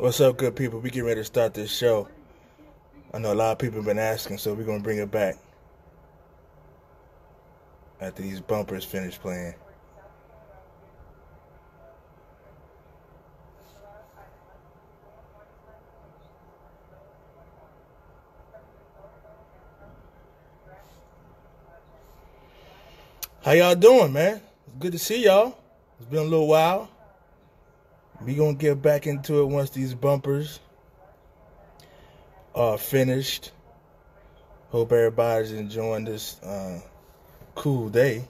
What's up, good people? We get ready to start this show. I know a lot of people have been asking, so we're gonna bring it back after these bumpers finish playing. How y'all doing, man? It's good to see y'all. It's been a little while. We gonna get back into it once these bumpers are finished. Hope everybody's enjoying this uh, cool day.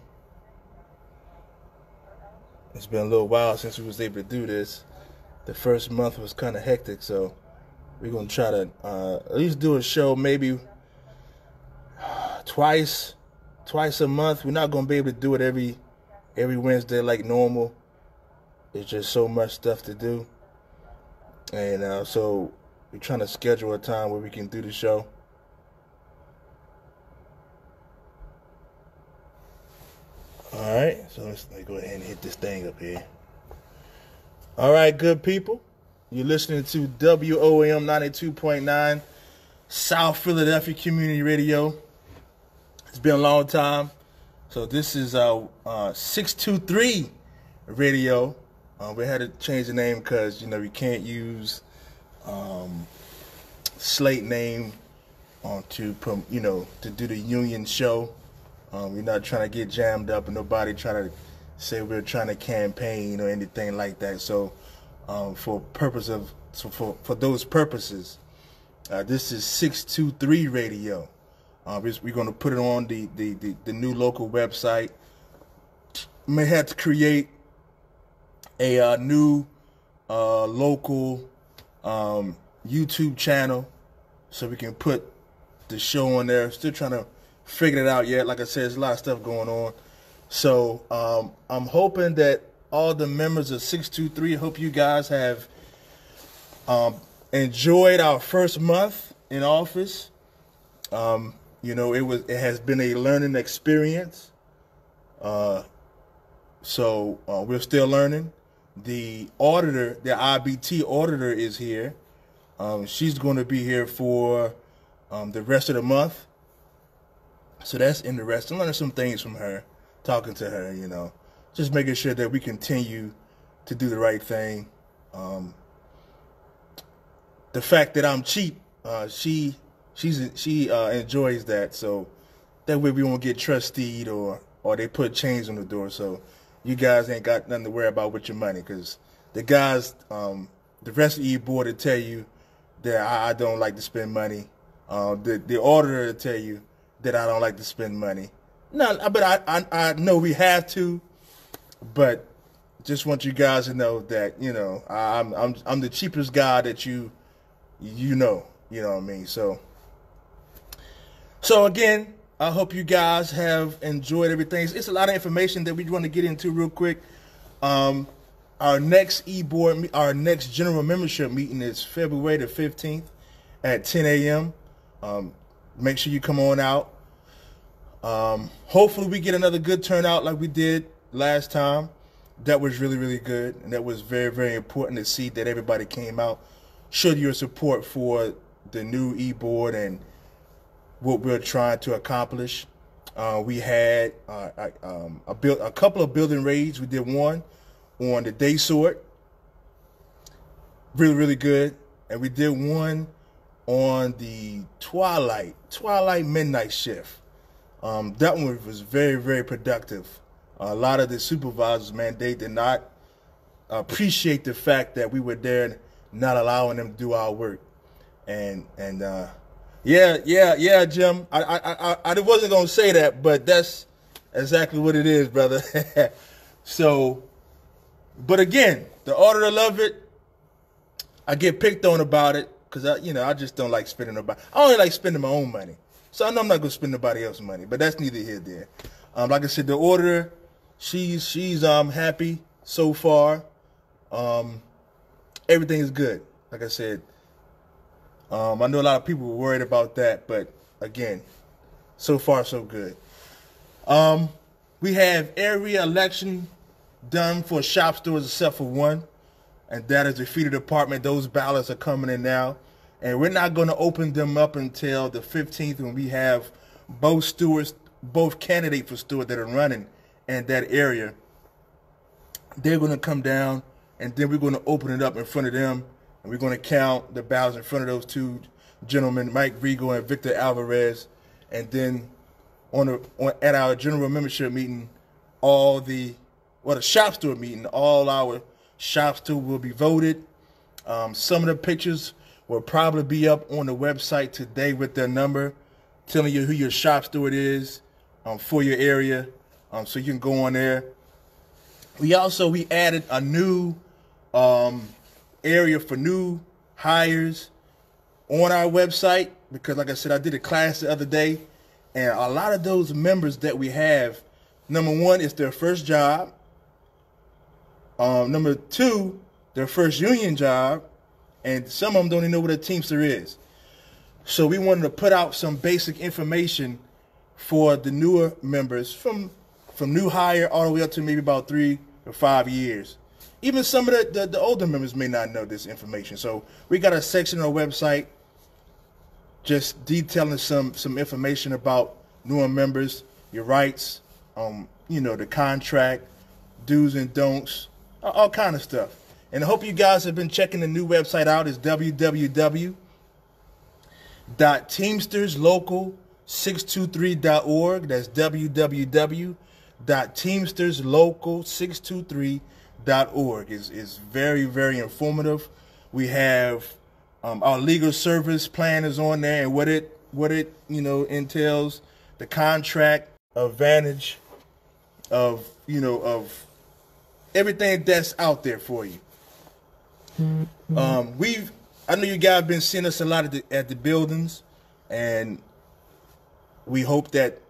It's been a little while since we was able to do this. The first month was kind of hectic, so we're gonna try to uh, at least do a show maybe twice, twice a month. We're not gonna be able to do it every every Wednesday like normal. It's just so much stuff to do, and uh, so we're trying to schedule a time where we can do the show. All right, so let's, go ahead and hit this thing up here. All right, good people. You're listening to WOAM 92.9 South Philadelphia Community Radio. It's been a long time. So this is our uh, 623 radio. Uh, we had to change the name because, you know, we can't use um, slate name on to, you know, to do the union show. Um, we're not trying to get jammed up and nobody trying to say we're trying to campaign or anything like that. So, um, for purpose of so for for those purposes, uh, this is six two three radio. Uh, we're going to put it on the, the, the, the new local website. May have to create a uh, new uh, local um, YouTube channel so we can put the show on there. Still trying to figure it out yet. Like I said, there's a lot of stuff going on. So um, I'm hoping that all the members of 623, hope you guys have um, enjoyed our first month in office. Um, you know, it was it has been a learning experience. Uh, so uh, we're still learning. The auditor, the IBT auditor, is here. Um, she's going to be here for um, the rest of the month. So that's interesting. Learning some things from her, talking to her, you know, just making sure that we continue to do the right thing. Um, the fact that I'm cheap, uh, she she's she uh, enjoys that. So that way we won't get trusteed or or they put chains on the door. So you guys ain't got nothing to worry about with your money because the guys, um, the rest of the board will tell you that I, I don't like to spend money. Uh, the the auditor will tell you that I don't like to spend money. No, but I, I, I know we have to, but just want you guys to know that you know I'm I'm I'm the cheapest guy that you you know you know what I mean. So so again, I hope you guys have enjoyed everything. It's a lot of information that we want to get into real quick. Um, our next e-board, our next general membership meeting is February the 15th at 10 a.m. Um, make sure you come on out. Um, hopefully we get another good turnout like we did last time. That was really, really good. And that was very, very important to see that everybody came out, showed your support for the new e-board and what we're trying to accomplish. Uh, we had uh, um, a, build, a couple of building raids. We did one on the day sort. Really, really good. And we did one on the twilight, twilight midnight shift. Um, that one was very, very productive. a lot of the supervisors, man, they did not appreciate the fact that we were there, not allowing them to do our work. And and uh, yeah, yeah, yeah, Jim. I I I, I wasn't gonna say that, but that's exactly what it is, brother. so, but again, the auditor love it. I get picked on about it because I, you know, I just don't like spending about. I only like spending my own money, so I know I'm not gonna spend nobody else's money. But that's neither here there. Um, like I said, the order, she's she's um happy so far. Um, everything is good. Like I said, um, I know a lot of people were worried about that, but again, so far so good. Um, we have area election done for shop stores except for one. and that is the feeder department. Those ballots are coming in now, and we're not going to open them up until the 15th when we have both stewards, both candidates for steward that are running in that area. They're going to come down, and then we're going to open it up in front of them, and we're going to count the ballots in front of those two gentlemen, Mike Rigo and Victor Alvarez, and then on, a, on at our general membership meeting, all the well the shop steward meeting, all our shop steward will be voted. Um, some of the pictures will probably be up on the website today with their number, telling you who your shop steward is um, for your area, um, so you can go on there. We also we added a new um, area for new hires on our website because, like I said, I did a class the other day, and a lot of those members that we have, number one, is their first job. Um, number two, their first union job, and some of them don't even know what a Teamster is. So we wanted to put out some basic information for the newer members from from new hire all the way up to maybe about three or five years. Even some of the, the, the older members may not know this information. So we got a section on our website just detailing some some information about newer members, your rights, um, you know, the contract, do's and don'ts, all, all kind of stuff. And I hope you guys have been checking the new website out. It's www.teamsterslocal623.org. That's www.teamsterslocal623.org. It's, it's very, very informative. We have um, our legal service plan is on there and what it what it you know entails, the contract advantage of you know of everything that's out there for you. Mm-hmm. Um, we've I know you guys have been seeing us a lot at the, at the buildings, and we hope that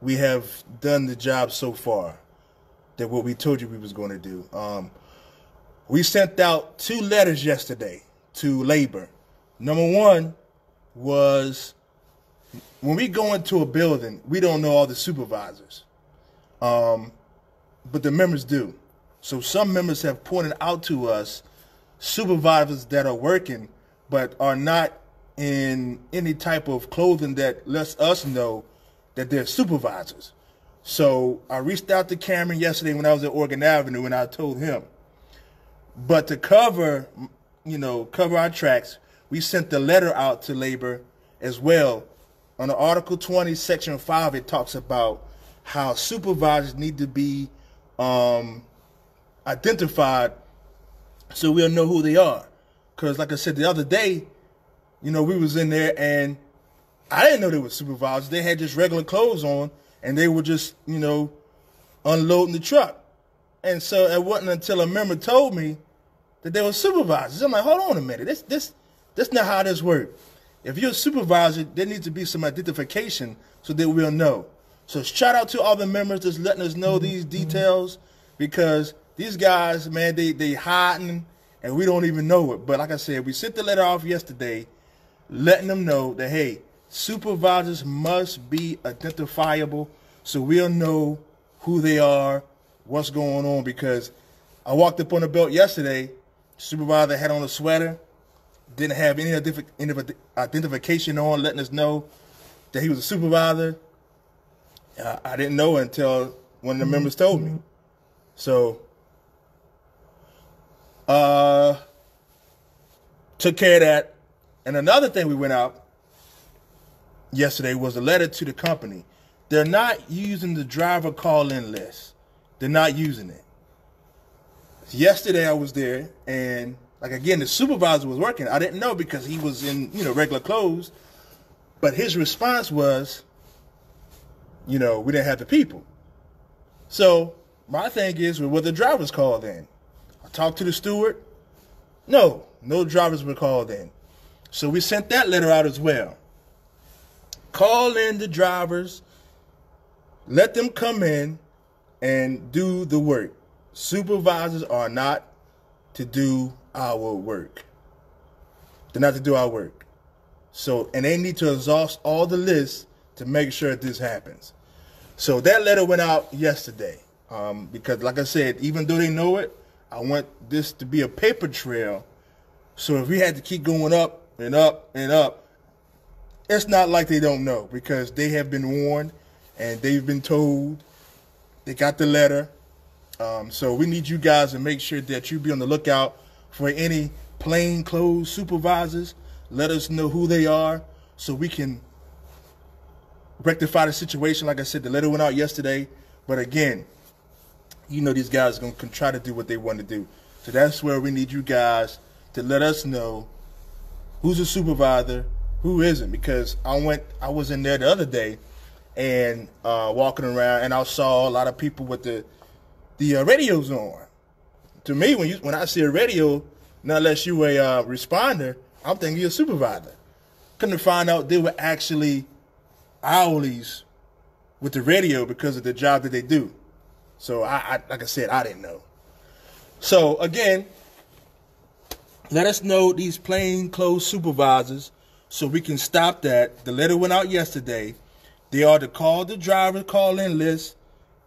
we have done the job so far that what we told you we was going to do. Um, we sent out two letters yesterday to labor. Number one was when we go into a building, we don't know all the supervisors, um, but the members do. So some members have pointed out to us supervisors that are working but are not in any type of clothing that lets us know that they're supervisors. So I reached out to Cameron yesterday when I was at Oregon Avenue and I told him. But to cover you know, cover our tracks, we sent the letter out to labor as well. On Article 20, Section 5, it talks about how supervisors need to be um, identified so we'll know who they are. Because, like I said the other day, you know, we was in there and I didn't know they were supervisors. They had just regular clothes on and they were just, you know, unloading the truck. And so it wasn't until a member told me that they were supervisors. I'm like, hold on a minute. This this that's not how this works. If you're a supervisor, there needs to be some identification so that we'll know. So shout out to all the members that's letting us know these mm-hmm. details because these guys, man, they they hiding and we don't even know it. But like I said, we sent the letter off yesterday, letting them know that hey, supervisors must be identifiable so we'll know who they are, what's going on. Because I walked up on the belt yesterday Supervisor had on a sweater, didn't have any identification on, letting us know that he was a supervisor. Uh, I didn't know until one of the members told me. So, uh, took care of that. And another thing we went out yesterday was a letter to the company. They're not using the driver call-in list. They're not using it yesterday I was there and like again the supervisor was working. I didn't know because he was in, you know, regular clothes. But his response was, you know, we didn't have the people. So my thing is, well, were the drivers called in? I talked to the steward. No, no drivers were called in. So we sent that letter out as well. Call in the drivers, let them come in and do the work. Supervisors are not to do our work. They're not to do our work. So, and they need to exhaust all the lists to make sure this happens. So that letter went out yesterday um, because, like I said, even though they know it, I want this to be a paper trail. So if we had to keep going up and up and up, it's not like they don't know because they have been warned and they've been told. They got the letter. Um, so we need you guys to make sure that you be on the lookout for any plain clothes supervisors. Let us know who they are so we can rectify the situation. Like I said, the letter went out yesterday. But again, you know these guys are going to try to do what they want to do. So that's where we need you guys to let us know who's a supervisor, who isn't. Because I went, I was in there the other day and uh, walking around, and I saw a lot of people with the the uh, radios on. To me, when you when I see a radio, not unless you a uh, responder, I'm thinking you're a supervisor. Couldn't find out they were actually hourlies with the radio because of the job that they do. So I, I like I said, I didn't know. So again, let us know these plain clothes supervisors so we can stop that. The letter went out yesterday. They are to call the driver call in list.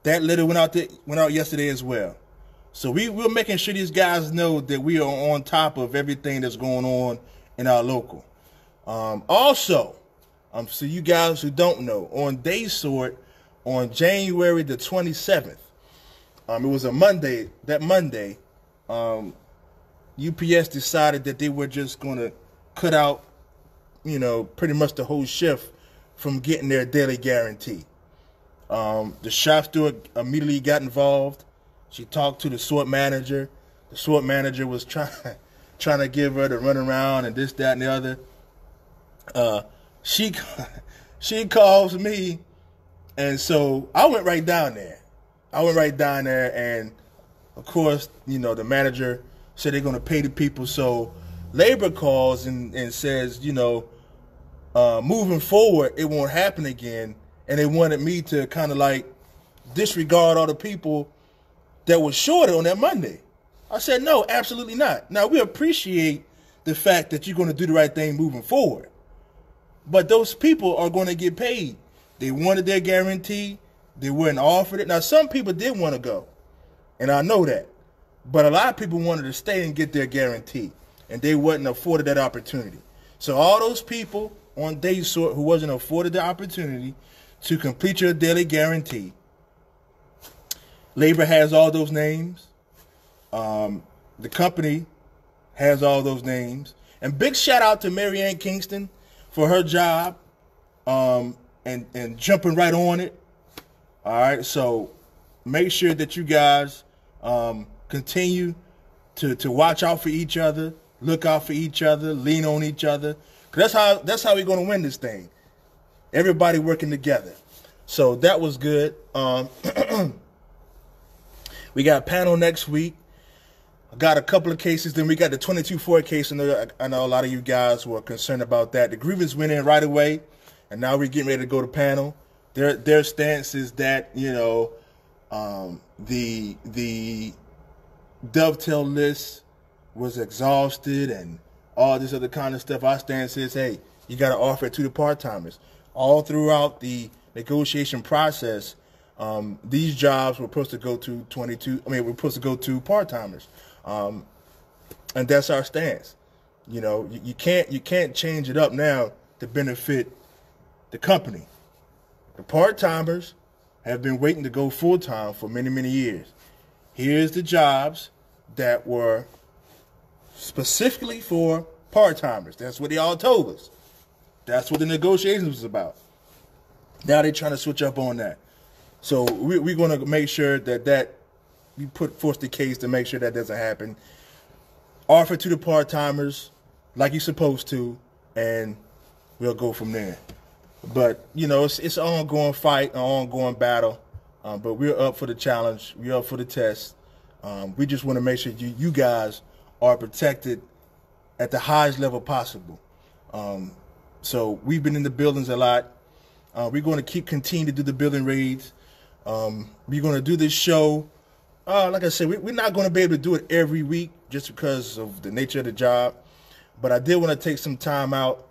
That letter went out to, went out yesterday as well. So we, we're making sure these guys know that we are on top of everything that's going on in our local. Um, also, um, so you guys who don't know, on Day Sort, on January the 27th, um, it was a Monday. That Monday, um, UPS decided that they were just going to cut out, you know, pretty much the whole shift from getting their daily guarantee. Um, the shop steward immediately got involved. She talked to the sort manager. The sort manager was trying trying to give her the run around and this, that, and the other. Uh, she she calls me, and so I went right down there. I went right down there, and of course, you know, the manager said they're going to pay the people. So labor calls and, and says, you know, uh, moving forward, it won't happen again. And they wanted me to kind of like disregard all the people that were shorted on that Monday. I said, no, absolutely not. Now, we appreciate the fact that you're going to do the right thing moving forward. But those people are going to get paid. They wanted their guarantee. They weren't offered it. Now, some people did want to go, and I know that. But a lot of people wanted to stay and get their guarantee, and they wasn't afforded that opportunity. So all those people on day sort who wasn't afforded the opportunity to complete your daily guarantee, labor has all those names. Um, the company has all those names. And big shout out to Marianne Kingston for her job um, and, and jumping right on it. All right, so make sure that you guys um, continue to, to watch out for each other, look out for each other, lean on each other. That's how that's how we're gonna win this thing. Everybody working together. So that was good. Um, we got panel next week. I got a couple of cases. Then we got the 22-4 case. And I know a lot of you guys were concerned about that. The grievance went in right away, and now we're getting ready to go to panel. Their their stance is that you know um, the the dovetail list was exhausted and all this other kind of stuff. Our stance is, hey, you got to offer it to the part timers. All throughout the negotiation process, um, these jobs were supposed to go to 22. I mean, we're supposed to go to part timers, um, and that's our stance. You know, you, you can't you can't change it up now to benefit the company. The part timers have been waiting to go full time for many many years. Here's the jobs that were specifically for part timers. That's what they all told us. That's what the negotiations was about. Now they're trying to switch up on that. So we, we're going to make sure that that we put forth the case to make sure that doesn't happen. Offer to the part timers like you're supposed to, and we'll go from there. But you know, it's it's an ongoing fight, an ongoing battle. Um, but we're up for the challenge. We're up for the test. Um, we just want to make sure you you guys are protected at the highest level possible. Um, so we've been in the buildings a lot. Uh, we're going to keep continue to do the building raids. Um, we're going to do this show. Uh, like I said, we, are not going to be able to do it every week just because of the nature of the job. But I did want to take some time out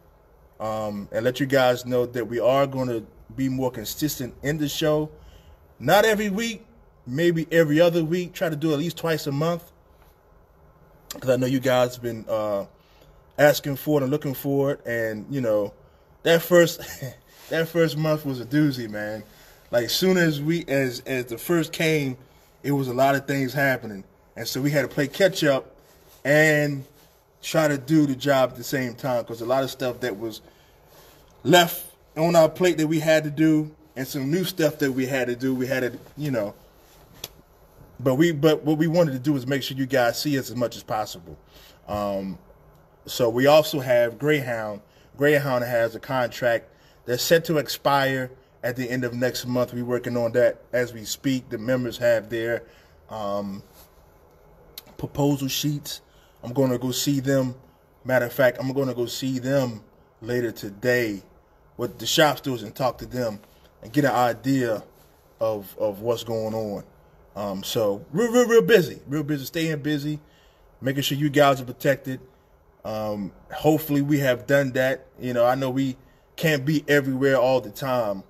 um, and let you guys know that we are going to be more consistent in the show. Not every week, maybe every other week. Try to do at least twice a month. Because I know you guys have been uh, asking for it and looking for it, and you know that first that first month was a doozy, man. Like soon as we as as the first came, it was a lot of things happening, and so we had to play catch up and try to do the job at the same time because a lot of stuff that was left on our plate that we had to do and some new stuff that we had to do we had to you know but we but what we wanted to do is make sure you guys see us as much as possible. Um, so we also have greyhound. Greyhound has a contract that's set to expire at the end of next month. We're working on that as we speak. The members have their um, proposal sheets. I'm going to go see them. Matter of fact, I'm going to go see them later today. With the shop stewards and talk to them and get an idea of of what's going on. Um, so real, real, real busy, real busy, staying busy, making sure you guys are protected. Um, hopefully, we have done that. You know, I know we can't be everywhere all the time,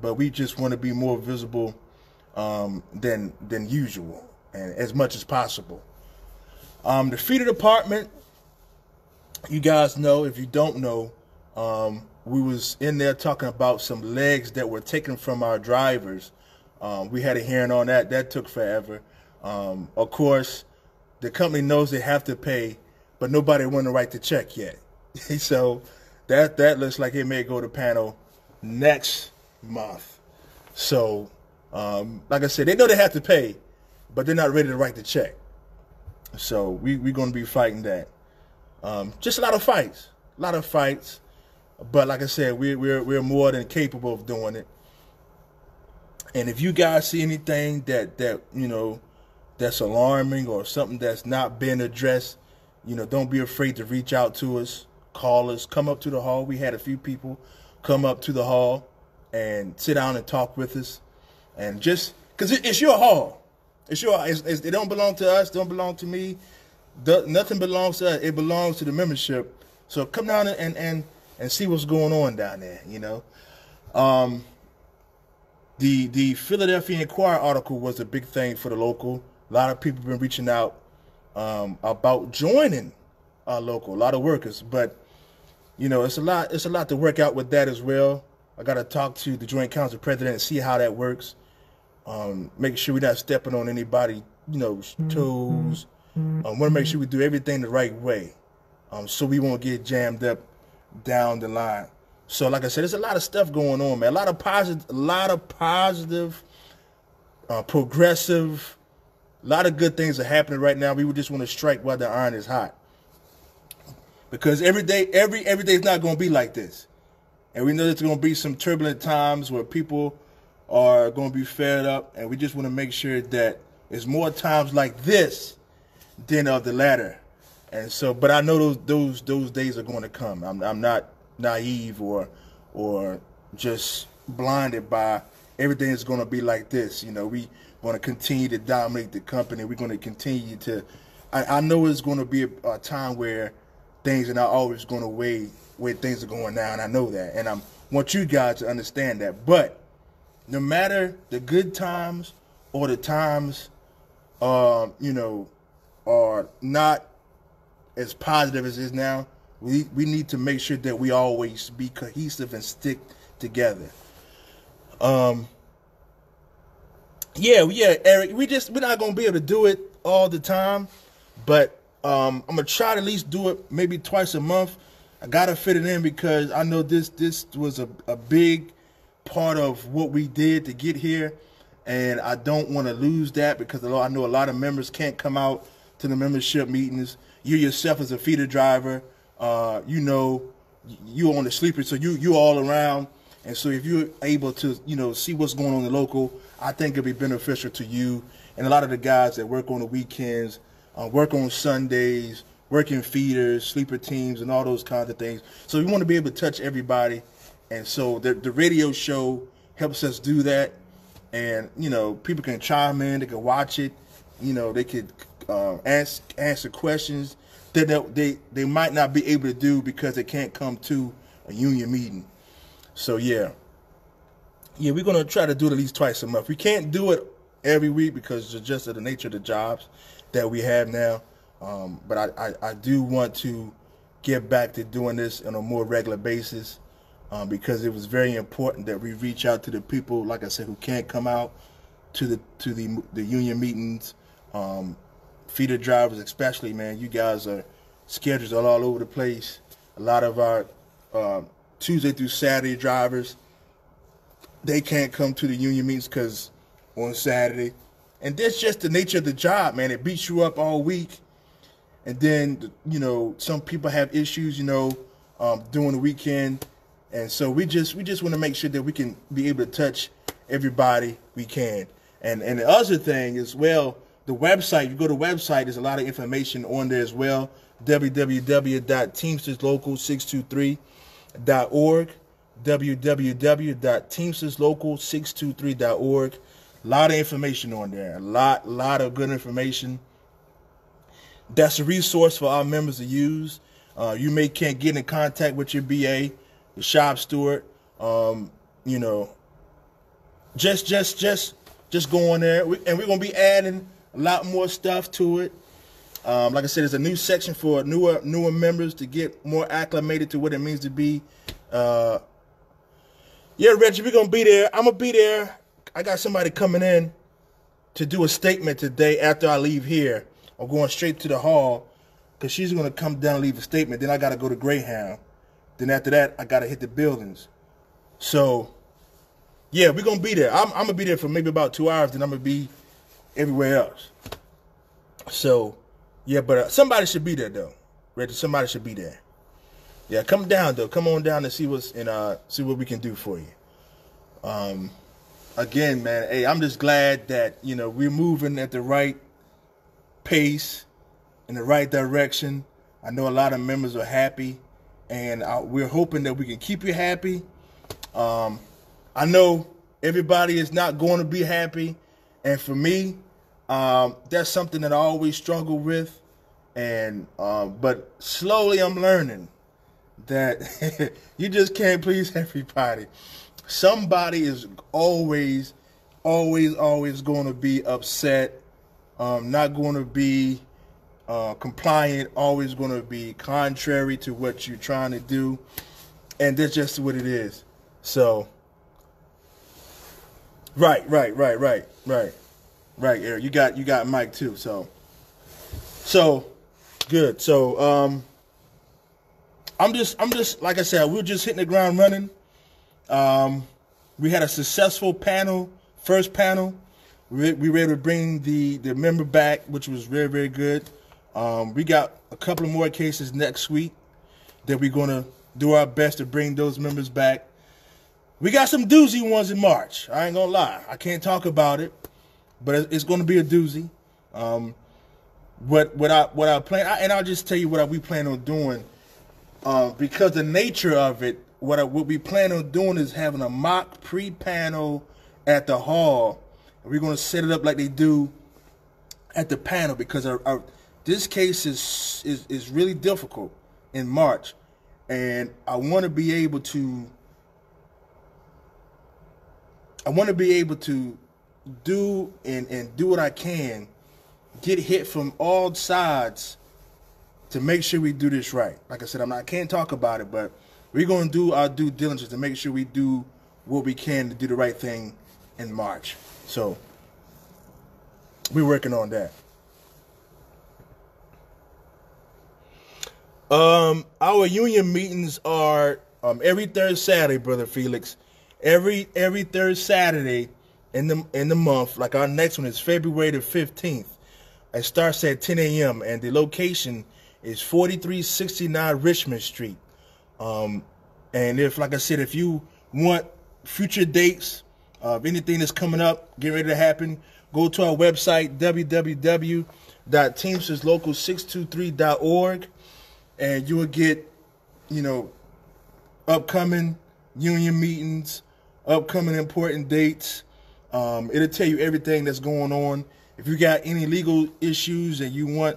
but we just want to be more visible um, than than usual and as much as possible. Um, the feeder department, you guys know. If you don't know, um, we was in there talking about some legs that were taken from our drivers. Um, we had a hearing on that. That took forever. Um, of course, the company knows they have to pay, but nobody wanted to write the check yet. so that that looks like it may go to panel next month. So, um, like I said, they know they have to pay, but they're not ready to write the check. So we we're gonna be fighting that. Um, just a lot of fights, a lot of fights. But like I said, we're we're we're more than capable of doing it. And if you guys see anything that that you know that's alarming or something that's not been addressed, you know, don't be afraid to reach out to us, call us, come up to the hall. We had a few people come up to the hall and sit down and talk with us, and just because it's your hall. It's your. It's, it's, it don't belong to us. Don't belong to me. The, nothing belongs to us. It belongs to the membership. So come down and and and see what's going on down there. You know, um, the the Philadelphia Inquirer article was a big thing for the local. A lot of people been reaching out um, about joining our local. A lot of workers, but you know, it's a lot. It's a lot to work out with that as well. I got to talk to the Joint Council President and see how that works um, making sure we're not stepping on anybody, you know, toes. Mm-hmm. Um, want to make sure we do everything the right way, um, so we won't get jammed up down the line. So, like I said, there's a lot of stuff going on, man. A lot of positive, a lot of positive, uh, progressive, a lot of good things are happening right now. We would just want to strike while the iron is hot, because every day, every every day is not going to be like this, and we know there's going to be some turbulent times where people are going to be fed up, and we just want to make sure that it's more times like this than of the latter. And so, but I know those those those days are going to come. I'm I'm not naive or or just blinded by everything is going to be like this. You know, we going to continue to dominate the company. We're going to continue to. I, I know it's going to be a, a time where things are not always going to way where things are going now, and I know that, and I want you guys to understand that. But no matter the good times or the times, uh, you know, are not as positive as is now, we we need to make sure that we always be cohesive and stick together. Um. Yeah, yeah, Eric. We just we're not gonna be able to do it all the time, but um, I'm gonna try to at least do it maybe twice a month. I gotta fit it in because I know this this was a, a big part of what we did to get here, and I don't want to lose that because I know a lot of members can't come out to the membership meetings. You yourself as a feeder driver, uh, you know, you on the sleeper, so you you all around, and so if you're able to, you know, see what's going on in the local, I think it'll be beneficial to you and a lot of the guys that work on the weekends, uh, work on Sundays, working feeders, sleeper teams, and all those kinds of things. So we want to be able to touch everybody and so the the radio show helps us do that. And you know, people can chime in, they can watch it. You know, they could uh, ask answer questions that they, they might not be able to do because they can't come to a union meeting. So yeah, yeah, we're gonna try to do it at least twice a month. We can't do it every week because it's just of the nature of the jobs that we have now. Um, but I, I, I, do want to get back to doing this on a more regular basis um, because it was very important that we reach out to the people, like I said, who can't come out to the to the the union meetings. Um, feeder drivers, especially, man, you guys are schedules are all over the place. A lot of our uh, Tuesday through Saturday drivers, they can't come to the union meetings because on Saturday. And that's just the nature of the job, man. It beats you up all week. And then, you know, some people have issues, you know, um, during the weekend. And so we just we just want to make sure that we can be able to touch everybody we can. And and the other thing is, well, the website, you go to the website, there's a lot of information on there as well. www.teamsterslocal623.org www.teamsterslocal623.org a lot of information on there. A lot, lot of good information. That's a resource for our members to use. Uh, you may can't get in contact with your BA, the shop steward. Um, you know, just, just, just, just go on there, we, and we're gonna be adding a lot more stuff to it. Um, like I said, there's a new section for newer, newer members to get more acclimated to what it means to be. Uh, yeah, Reggie, we're gonna be there. I'm gonna be there I got somebody coming in to do a statement today after I leave here. I'm going straight to the hall because she's to come down and leave a statement. Then I got to go to Greyhound. Then after that, I got to hit the buildings. So, yeah, we're to be there. I'm, I'm to be there for maybe about two hours. Then I'm to be everywhere else. So, yeah, but uh, somebody should be there, though. Reggie, somebody should be there. Yeah, come down, though. Come on down and see what's and uh, see what we can do for you. Um, again, man, hey, I'm just glad that, you know, we're moving at the right pace, in the right direction. I know a lot of members are happy, and I, we're hoping that we can keep you happy. Um, I know everybody is not going to be happy, and for me, um, that's something that I always struggle with. And uh, but slowly, I'm learning that you just can't please everybody somebody is always, always, always going to be upset, um, not going to be uh, compliant, always going to be contrary to what you're trying to do. And that's just what it is. So, right, right, right, right, right, right, Eric. You got you got Mike too. So, so good. So, um, I'm just I'm just like I said, we're just hitting the ground running. Um, we had a successful panel, first panel. We, we were able to bring the, the member back, which was very, very good. Um, we got a couple of more cases next week that we're going to do our best to bring those members back. We got some doozy ones in March. I ain't to lie. I can't talk about it, but it's going to be a doozy. Um, what what I what I plan, I, and I'll just tell you what I, we plan on doing, uh, because the nature of it what I, what we plan on doing is having a mock pre-panel at the hall. We're going to set it up like they do at the panel because our, our, this case is, is is really difficult in March, and I want to be able to. I want to be able to do and, and do what I can, get hit from all sides to make sure we do this right. Like I said, I'm not I can't talk about it, but we're going to do our due diligence to make sure we do what we can to do the right thing in March. So we're working on that. Um, our union meetings are um, every third Saturday, brother Felix. Every every third Saturday in the in the month. Like our next one is February the fifteenth. It starts at 10 a.m. and the location is 4369 Richmond Street. Um, and if, like I said, if you want future dates of anything that's coming up, get ready to happen, go to our website, www.teamsterslocal623.org, and you will get, you know, upcoming union meetings, upcoming important dates. Um, it'll tell you everything that's going on. If you got any legal issues and you want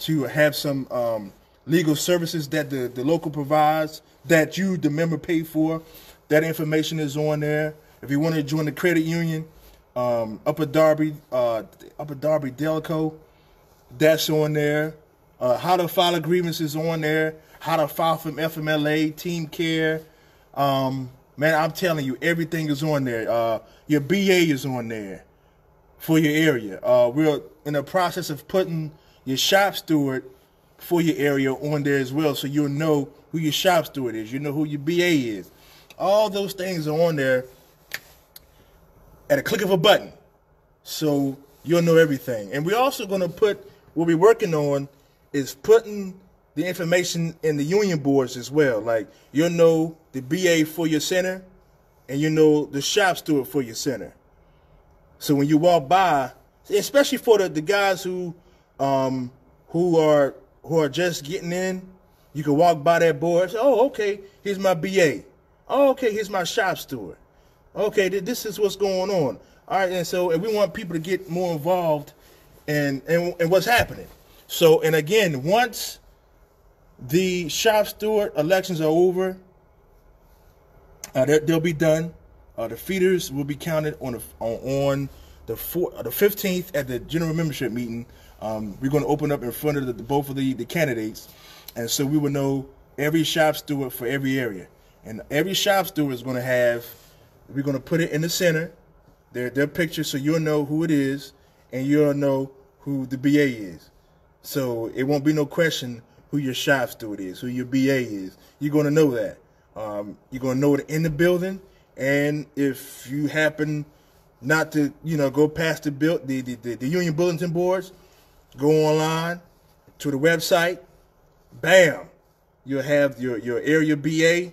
to have some um, legal services that the, the local provides that you, the member, pay for. That information is on there. If you want to join the credit union, um, Upper Darby, uh, Upper Darby Delco, that's on there. Uh, how to file agreements is on there. How to file from FMLA, Team Care. Um, man, I'm telling you, everything is on there. Uh, your BA is on there for your area. Uh, we're in the process of putting your shop steward for your area on there as well, so you'll know who your shop steward is. You know who your BA is. All those things are on there at a click of a button, so you'll know everything. And we're also going to put what we're working on is putting the information in the union boards as well. Like you'll know the BA for your center, and you know the shop steward for your center. So when you walk by, especially for the, the guys who um, who are who are just getting in, you can walk by that board. Say, oh, okay, here's my BA. Oh, okay, here's my shop steward. Okay, this is what's going on. All right, and so and we want people to get more involved and in, in what's happening. So, and again, once the shop steward elections are over, uh, they'll be done. Uh, the feeders will be counted on the, on, on the four, uh, the 15th at the general membership meeting. Um, we're going to open up in front of the, both of the, the candidates, and so we will know every shop steward for every area, and every shop steward is going to have. We're going to put it in the center, their their picture, so you'll know who it is, and you'll know who the BA is. So it won't be no question who your shop steward is, who your BA is. You're going to know that. Um, you're going to know it in the building and if you happen not to, you know, go past the build the, the, the, the union bulletin boards, go online to the website, bam, you'll have your, your area BA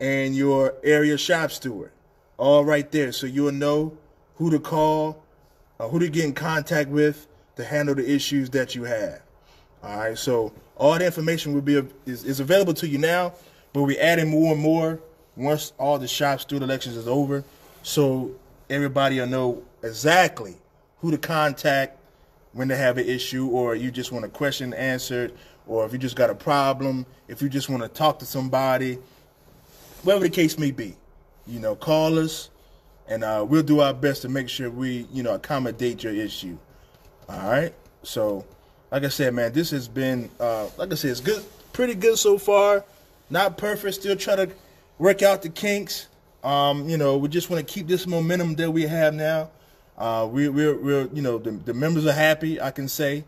and your area shop steward all right there. So you'll know who to call, uh, who to get in contact with to handle the issues that you have. All right, so all the information will be is, is available to you now, but we're adding more and more once all the shop steward elections is over, so everybody will know exactly who to contact when they have an issue, or you just want a question answered, or if you just got a problem, if you just want to talk to somebody, whatever the case may be, you know, call us, and uh, we'll do our best to make sure we, you know, accommodate your issue. All right. So, like I said, man, this has been, uh, like I said, it's good, pretty good so far. Not perfect. Still trying to work out the kinks. Um, you know, we just want to keep this momentum that we have now. Uh, we, we're, we're, you know, the, the members are happy, I can say.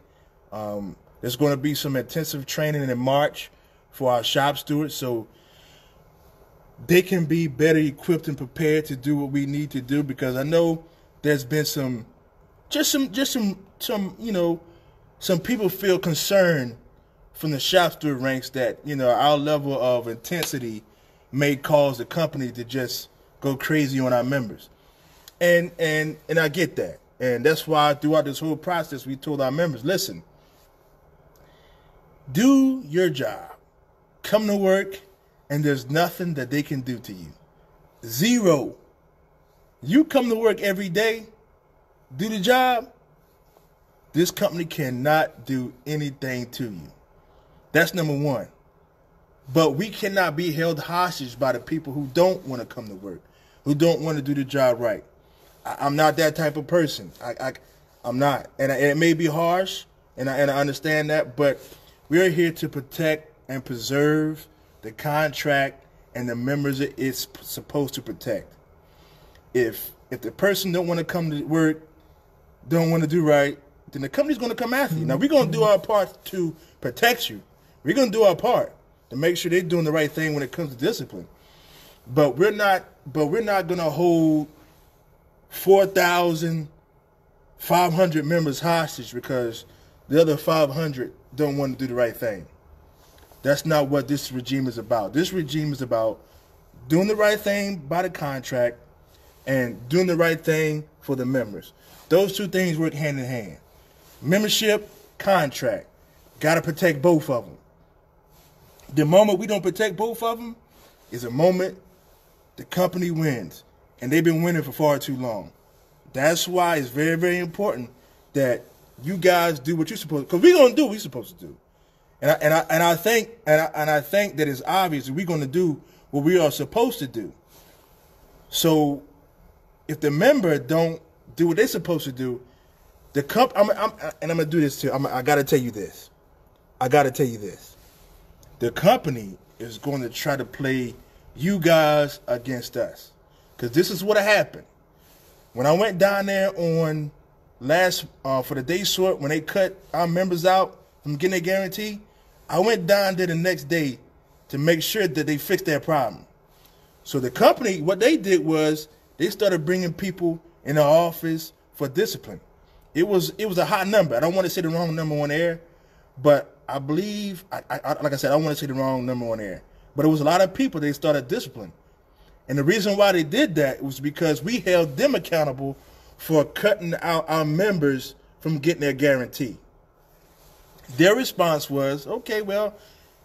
Um, there's going to be some intensive training in March for our shop stewards so they can be better equipped and prepared to do what we need to do because I know there's been some, just some, just some, some, you know, some people feel concerned from the shop steward ranks that, you know, our level of intensity – may cause the company to just go crazy on our members. And and and I get that. And that's why throughout this whole process we told our members, listen, do your job. Come to work and there's nothing that they can do to you. Zero. You come to work every day, do the job, this company cannot do anything to you. That's number one. But we cannot be held hostage by the people who don't want to come to work, who don't want to do the job right. I, am not that type of person. I, I am not, and, I, and, it may be harsh, and I, and I understand that, but we're here to protect and preserve the contract and the members it's supposed to protect. If if the person don't want to come to work, don't want to do right, then the company's going to come after you. Now we're going to do our part to protect you. We're going to do our part to make sure they're doing the right thing when it comes to discipline. But we're not. But we're not going to hold four thousand five hundred members hostage because the other five hundred don't want to do the right thing. That's not what this regime is about. This regime is about doing the right thing by the contract and doing the right thing for the members. Those two things work hand in hand. Membership, contract. Got to protect both of them. The moment we don't protect both of them is a moment the company wins. And they've been winning for far too long. That's why it's very, very important that you guys do what you're supposed to. Because we're going to do what we're supposed to do. And I, and I, and I think and I, and I think that it's obvious that we're going to do what we are supposed to do. So if the member don't do what they're supposed to do, the comp I'm, I'm, and I'm gonna do this too. I'm, I got to tell you this. I got to tell you this: the company is going to try to play you guys against us, because this is what happened when I went down there on last uh, for the day short when they cut our members out from getting a guarantee. I went down there the next day to make sure that they fixed their problem. So the company, what they did was they started bringing people in the office for discipline. It was it was a high number. I don't want to say the wrong number on air, but I believe, I, I, like I said, I don't want to say the wrong number on air. But it was a lot of people they started discipline. And the reason why they did that was because we held them accountable for cutting out our members from getting their guarantee. Their response was, okay, well,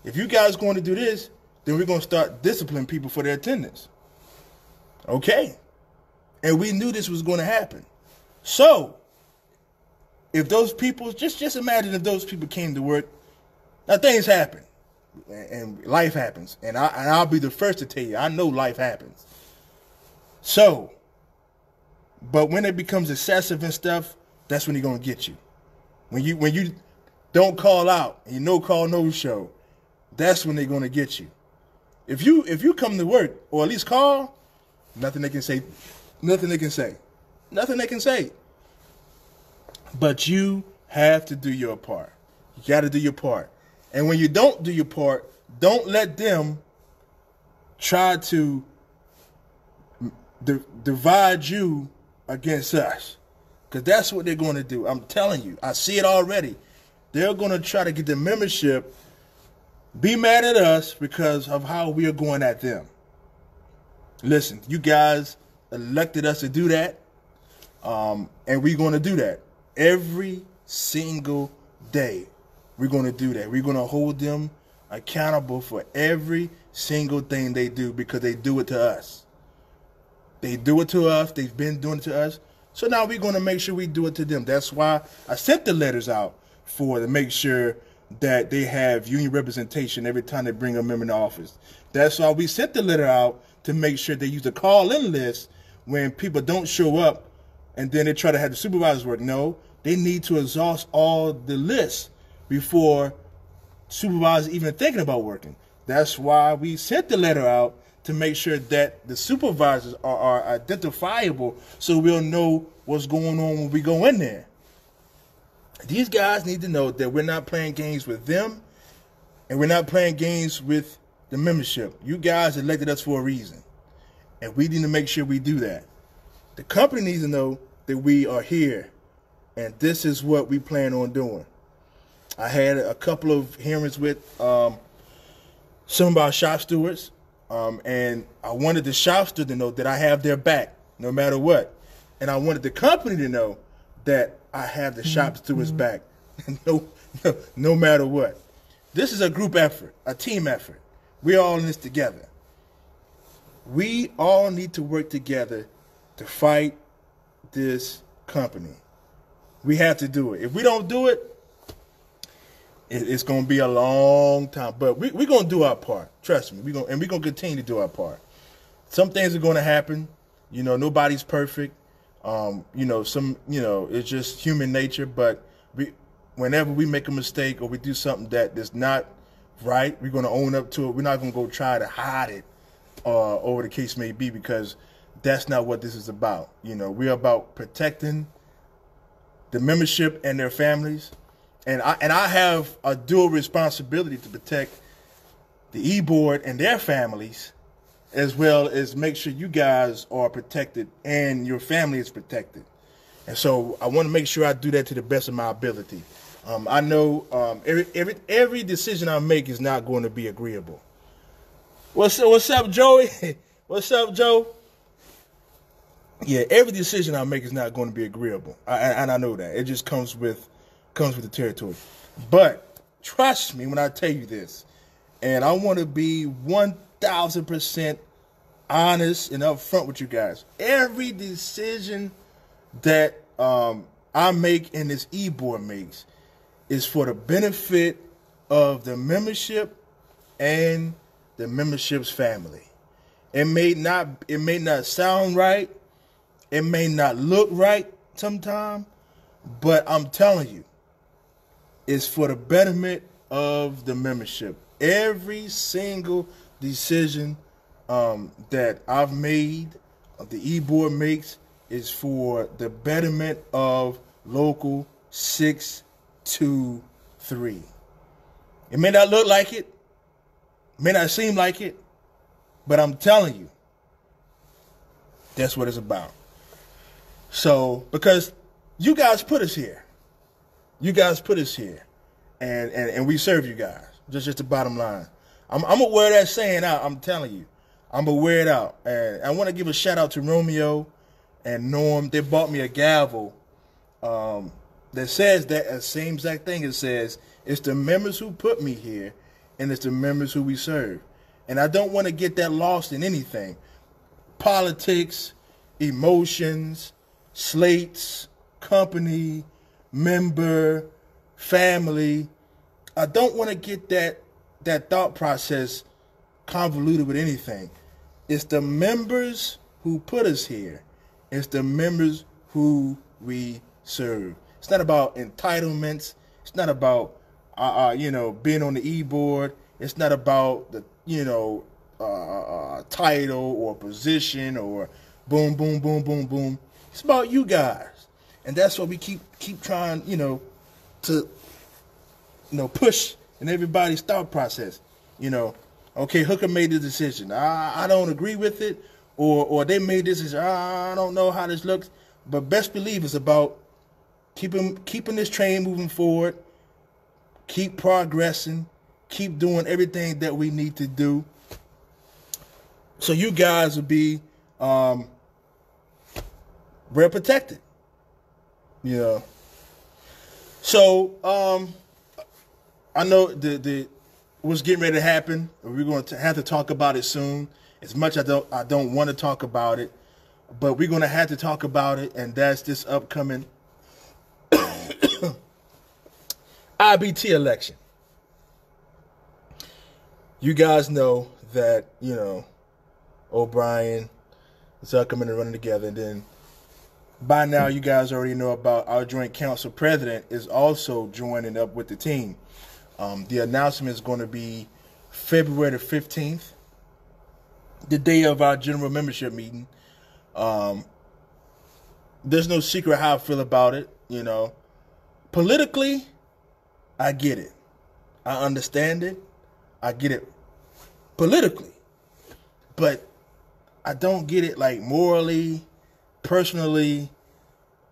if you guys going to do this, then we're going to start disciplining people for their attendance. Okay. And we knew this was going to happen. So, if those people, just just imagine if those people came to work, now things happen, and life happens, and I and I'll be the first to tell you, I know life happens. So, but when it becomes excessive and stuff, that's when he's gonna get you. When you when you don't call out and you no call no show, that's when they're gonna get you. If you if you come to work or at least call, nothing they can say, nothing they can say, nothing they can say. But you have to do your part. You got to do your part. And when you don't do your part, don't let them try to d- divide you against us. Because that's what they're going to do. I'm telling you, I see it already. They're going to try to get the membership be mad at us because of how we are going at them. Listen, you guys elected us to do that, um, and we're going to do that every single day. We're going to do that. We're going to hold them accountable for every single thing they do because they do it to us. They do it to us. They've been doing it to us. So now we're going to make sure we do it to them. That's why I sent the letters out for to make sure that they have union representation every time they bring a member into office. That's why we sent the letter out to make sure they use the call-in list when people don't show up and then they try to have the supervisors work. No, they need to exhaust all the lists before supervisors even thinking about working. That's why we sent the letter out to make sure that the supervisors are, are identifiable so we'll know what's going on when we go in there. These guys need to know that we're not playing games with them and we're not playing games with the membership. You guys elected us for a reason. And we need to make sure we do that. The company needs to know that we are here and this is what we plan on doing. I had a couple of hearings with um, some of our shop stewards um, and I wanted the shop steward to know that I have their back no matter what. And I wanted the company to know that I have the shop stewards mm-hmm. back no, no, no matter what. This is a group effort, a team effort. We're all in this together. We all need to work together to fight this company. We have to do it. If we don't do it, it's going to be a long time. But we, we're going to do our part. Trust me. We're going and we're going to continue to do our part. Some things are going to happen. You know, nobody's perfect. Um, you know, some, you know, it's just human nature. But we, whenever we make a mistake or we do something that is not right, we're going to own up to it. We're not going to go try to hide it, uh, over the case may be, because that's not what this is about. You know, we're about protecting the membership and their families and I and I have a dual responsibility to protect the e board and their families, as well as make sure you guys are protected and your family is protected. And so I want to make sure I do that to the best of my ability. Um, I know um, every every every decision I make is not going to be agreeable. What's what's up, Joey? what's up, Joe? Yeah, every decision I make is not going to be agreeable, I, and I know that. It just comes with comes with the territory. But trust me when I tell you this, and I want to be 1000% honest and upfront with you guys. Every decision that um, I make and this e-board makes is for the benefit of the membership and the membership's family. It may not it may not sound right, it may not look right sometimes, but I'm telling you, it's for the betterment of the membership. Every single decision um, that I've made, uh, the e board makes, is for the betterment of local 623. It may not look like it, may not seem like it, but I'm telling you, that's what it's about. So, because you guys put us here, you guys put us here, and and, and we serve you guys. Just just the bottom line. I'm I'm gonna wear that saying out. I'm telling you, I'm wear it out. And I want to give a shout out to Romeo and Norm. They bought me a gavel um, that says that uh, same exact thing. It says it's the members who put me here, and it's the members who we serve. And I don't want to get that lost in anything. Politics, emotions, slates, company, member, family. I don't want to get that that thought process convoluted with anything. It's the members who put us here. It's the members who we serve. It's not about entitlements. It's not about uh, uh, you know being on the e board. It's not about the you know uh, uh, uh, title or position or boom boom boom boom boom. It's about you guys, and that's what we keep keep trying you know to you know push in everybody's thought process. You know, okay, Hooker made the decision. I, I don't agree with it, or or they made this decision. I don't know how this looks, but best believe it's about keeping keeping this train moving forward, keep progressing, keep doing everything that we need to do. So you guys will be um, well protected. You know. So um, I know the the what's getting ready to happen. We're going to have to talk about it soon. As much I don't I don't want to talk about it, but we're going to have to talk about it, and that's this upcoming IBT election. You guys know that you know O'Brien, Zuckerman are running together, and then by now you guys already know about our joint council president is also joining up with the team. Um, the announcement is going to be February the 15th, the day of our general membership meeting. Um, there's no secret how I feel about it. You know, politically, I get it. I understand it. I get it politically. But I don't get it like morally, personally.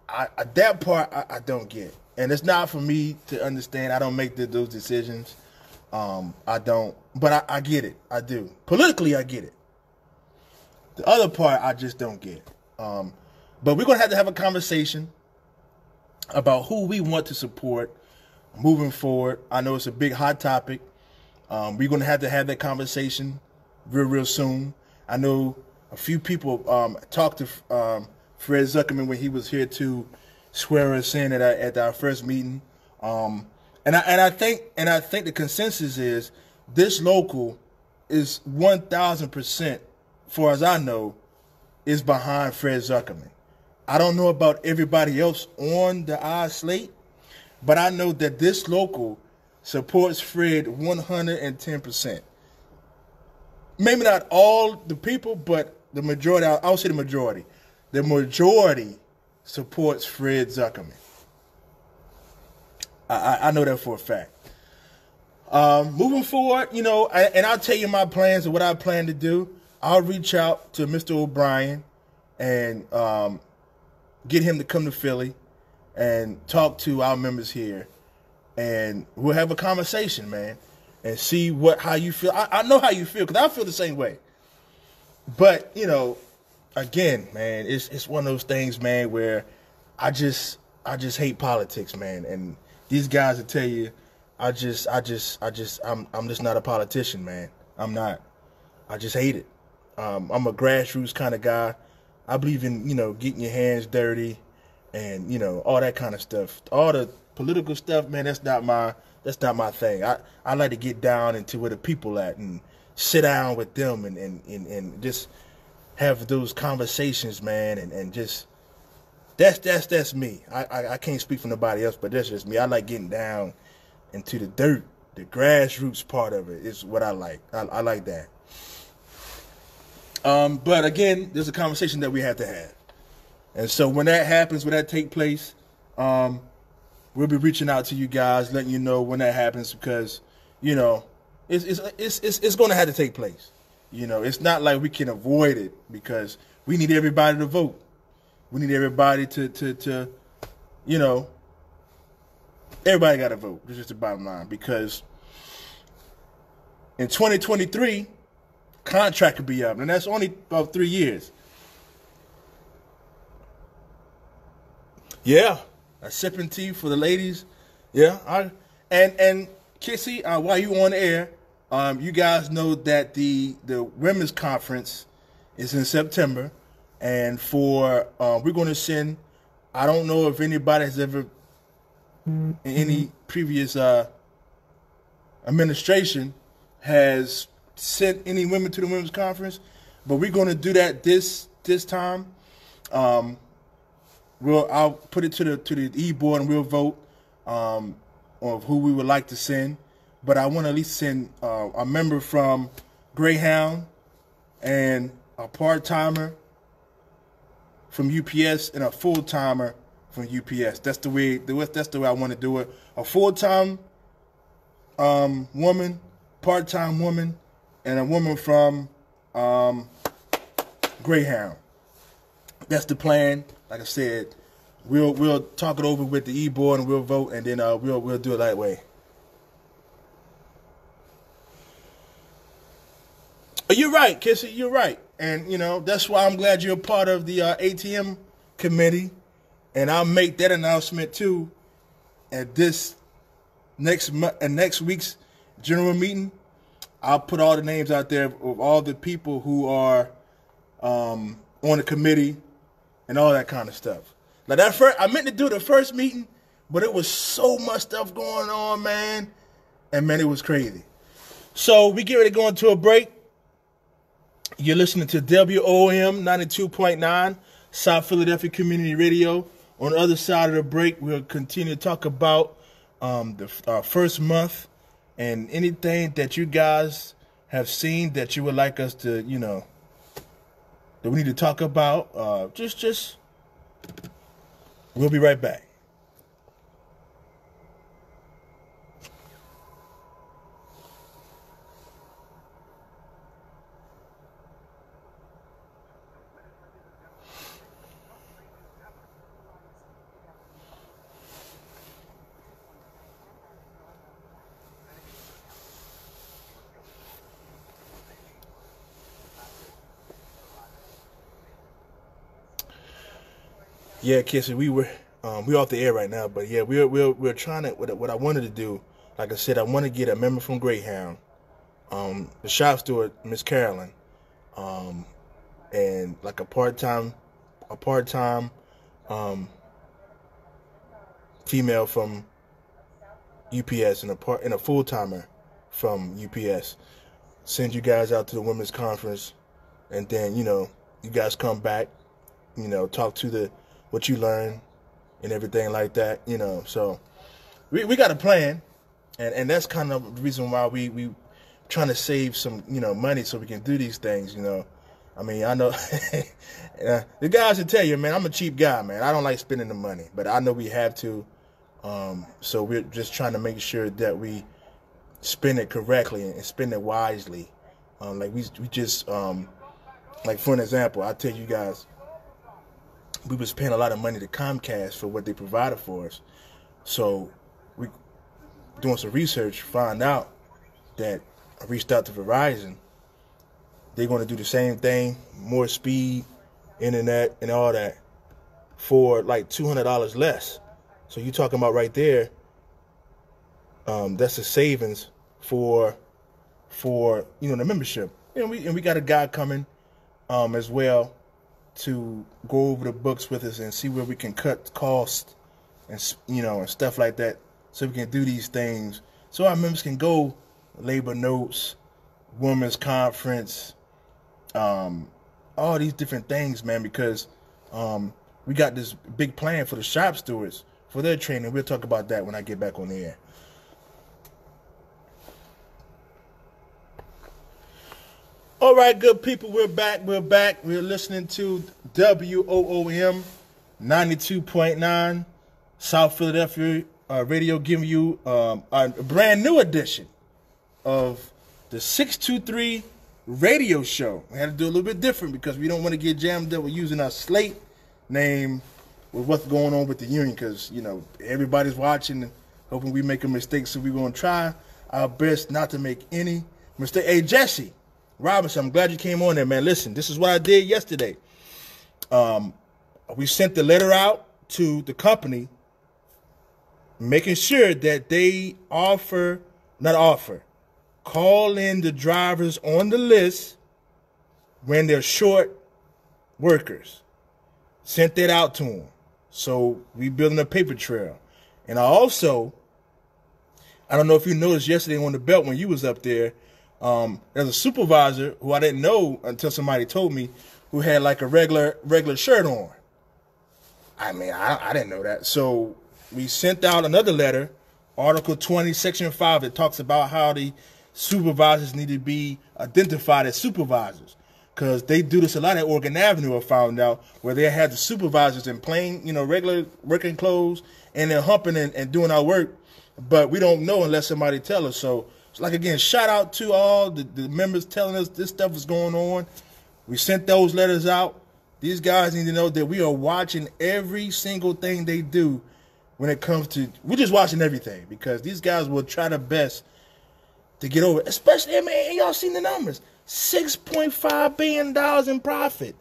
I, I that part I, I don't get and it's not for me to understand. I don't make the, those decisions. Um, I don't, but I, I, get it. I do. Politically, I get it. The other part, I just don't get. Um, but we're gonna have to have a conversation about who we want to support moving forward. I know it's a big hot topic. Um, we're gonna have to have that conversation real, real soon. I know a few people um, talked to um, Fred Zuckerman when he was here to swear us in at our, at our first meeting. Um, and I and I think and I think the consensus is this local is one thousand percent, far as I know, is behind Fred Zuckerman. I don't know about everybody else on the I slate, but I know that this local supports Fred one hundred and ten percent. Maybe not all the people, but the majority. I'll say the majority. The majority supports Fred Zuckerman. I, I know that for a fact. Um, moving forward, you know, I, and I'll tell you my plans and what I plan to do. I'll reach out to Mr. O'Brien and um, get him to come to Philly and talk to our members here, and we'll have a conversation, man, and see what how you feel. I, I know how you feel because I feel the same way. But you know, again, man, it's it's one of those things, man, where I just I just hate politics, man. And these guys will tell you, I just I just I just I'm I'm just not a politician, man. I'm not. I just hate it. Um, I'm a grassroots kind of guy. I believe in you know getting your hands dirty, and you know all that kind of stuff. All the political stuff, man. That's not my that's not my thing. I I like to get down into where the people at and sit down with them and and and, and just have those conversations, man, and, and just that's that's that's me. I, I, I can't speak for nobody else, but that's just me. I like getting down into the dirt, the grassroots part of it is what I like. I, I like that. Um, but again, there's a conversation that we have to have. And so when that happens, when that take place, um, we'll be reaching out to you guys, letting you know when that happens because, you know, it's it's it's it's, it's going to have to take place. You know, it's not like we can avoid it because we need everybody to vote. We need everybody to to to, you know, everybody got to vote. This is the bottom line because in 2023, contract could be up, and that's only about three years. Yeah, a sipping tea for the ladies. Yeah, I and and Kissy, uh, while you on air, um, you guys know that the the women's conference is in September, and for uh, we're going to send. I don't know if anybody has ever, in any previous uh, administration, has sent any women to the women's conference, but we're going to do that this this time. Um, we'll I'll put it to the to the e board and we'll vote um, of who we would like to send. But I want to at least send uh, a member from Greyhound and a part timer from UPS and a full timer from UPS. That's the way. That's the way I want to do it. A full time um, woman, part time woman, and a woman from um, Greyhound. That's the plan. Like I said, we'll we'll talk it over with the e board and we'll vote, and then uh, we'll we'll do it that way. You're right, Kissy. You're right, and you know that's why I'm glad you're part of the uh, ATM committee, and I'll make that announcement too at this next uh, next week's general meeting. I'll put all the names out there of all the people who are um, on the committee and all that kind of stuff. Now that first, I meant to do the first meeting, but it was so much stuff going on, man, and man, it was crazy. So we get ready to go into a break. You're listening to WOM 92.9, South Philadelphia Community Radio. On the other side of the break, we'll continue to talk about um, the uh, first month and anything that you guys have seen that you would like us to, you know, that we need to talk about. Uh, just, just, we'll be right back. Yeah, Kissy, we were um, we off the air right now, but yeah, we're we're we're trying to what, what I wanted to do. Like I said, I want to get a member from Greyhound, um, the shop steward, Miss Carolyn, um, and like a part time, a part time, um, female from UPS and a part and a full timer from UPS. Send you guys out to the women's conference, and then you know you guys come back, you know, talk to the what you learn and everything like that, you know. So we, we got a plan, and, and that's kind of the reason why we we trying to save some you know money so we can do these things, you know. I mean, I know the guys will tell you, man, I'm a cheap guy, man. I don't like spending the money, but I know we have to. Um, so we're just trying to make sure that we spend it correctly and spend it wisely. Um, like we we just um, like for an example, I tell you guys, we was paying a lot of money to Comcast for what they provided for us. So we doing some research, find out that I reached out to Verizon. They're going to do the same thing, more speed, internet, and all that for like two hundred dollars less. So you're talking about right there. Um, that's a savings for for you know the membership. And we and we got a guy coming um, as well to go over the books with us and see where we can cut costs and you know and stuff like that, so we can do these things, so our members can go labor notes, women's conference, um, all these different things, man. Because um, we got this big plan for the shop stewards for their training. We'll talk about that when I get back on the air. All right, good people, we're back. We're back. We're listening to WOOM 92.9 South Philadelphia uh, Radio, giving you um, a brand new edition of the 623 radio show. We had to do a little bit different because we don't want to get jammed up with using our slate name with what's going on with the union because, you know, everybody's watching and hoping we make a mistake. So we're going to try our best not to make any mistake. Hey, Jesse Robinson, I'm glad you came on there, man. Listen, this is what I did yesterday. Um, we sent the letter out to the company making sure that they offer, not offer, call in the drivers on the list when they're short workers. Sent that out to them. So we building a paper trail. And I also, I don't know if you noticed yesterday on the belt when you was up there, um, there's a supervisor who I didn't know until somebody told me who had like a regular regular shirt on. I mean, I, I didn't know that. So we sent out another letter, Article 20, Section 5, that talks about how the supervisors need to be identified as supervisors. Because they do this a lot at Oregon Avenue, I found out, where they had the supervisors in plain, you know, regular working clothes, and they're humping and, and doing our work. But we don't know unless somebody tell us. So it's like, again, shout out to all the, the members telling us this stuff is going on. We sent those letters out. These guys need to know that we are watching every single thing they do when it comes to we're just watching everything because these guys will try their best to get over. Especially, I mean, y'all seen the numbers: six point five billion dollars in profit,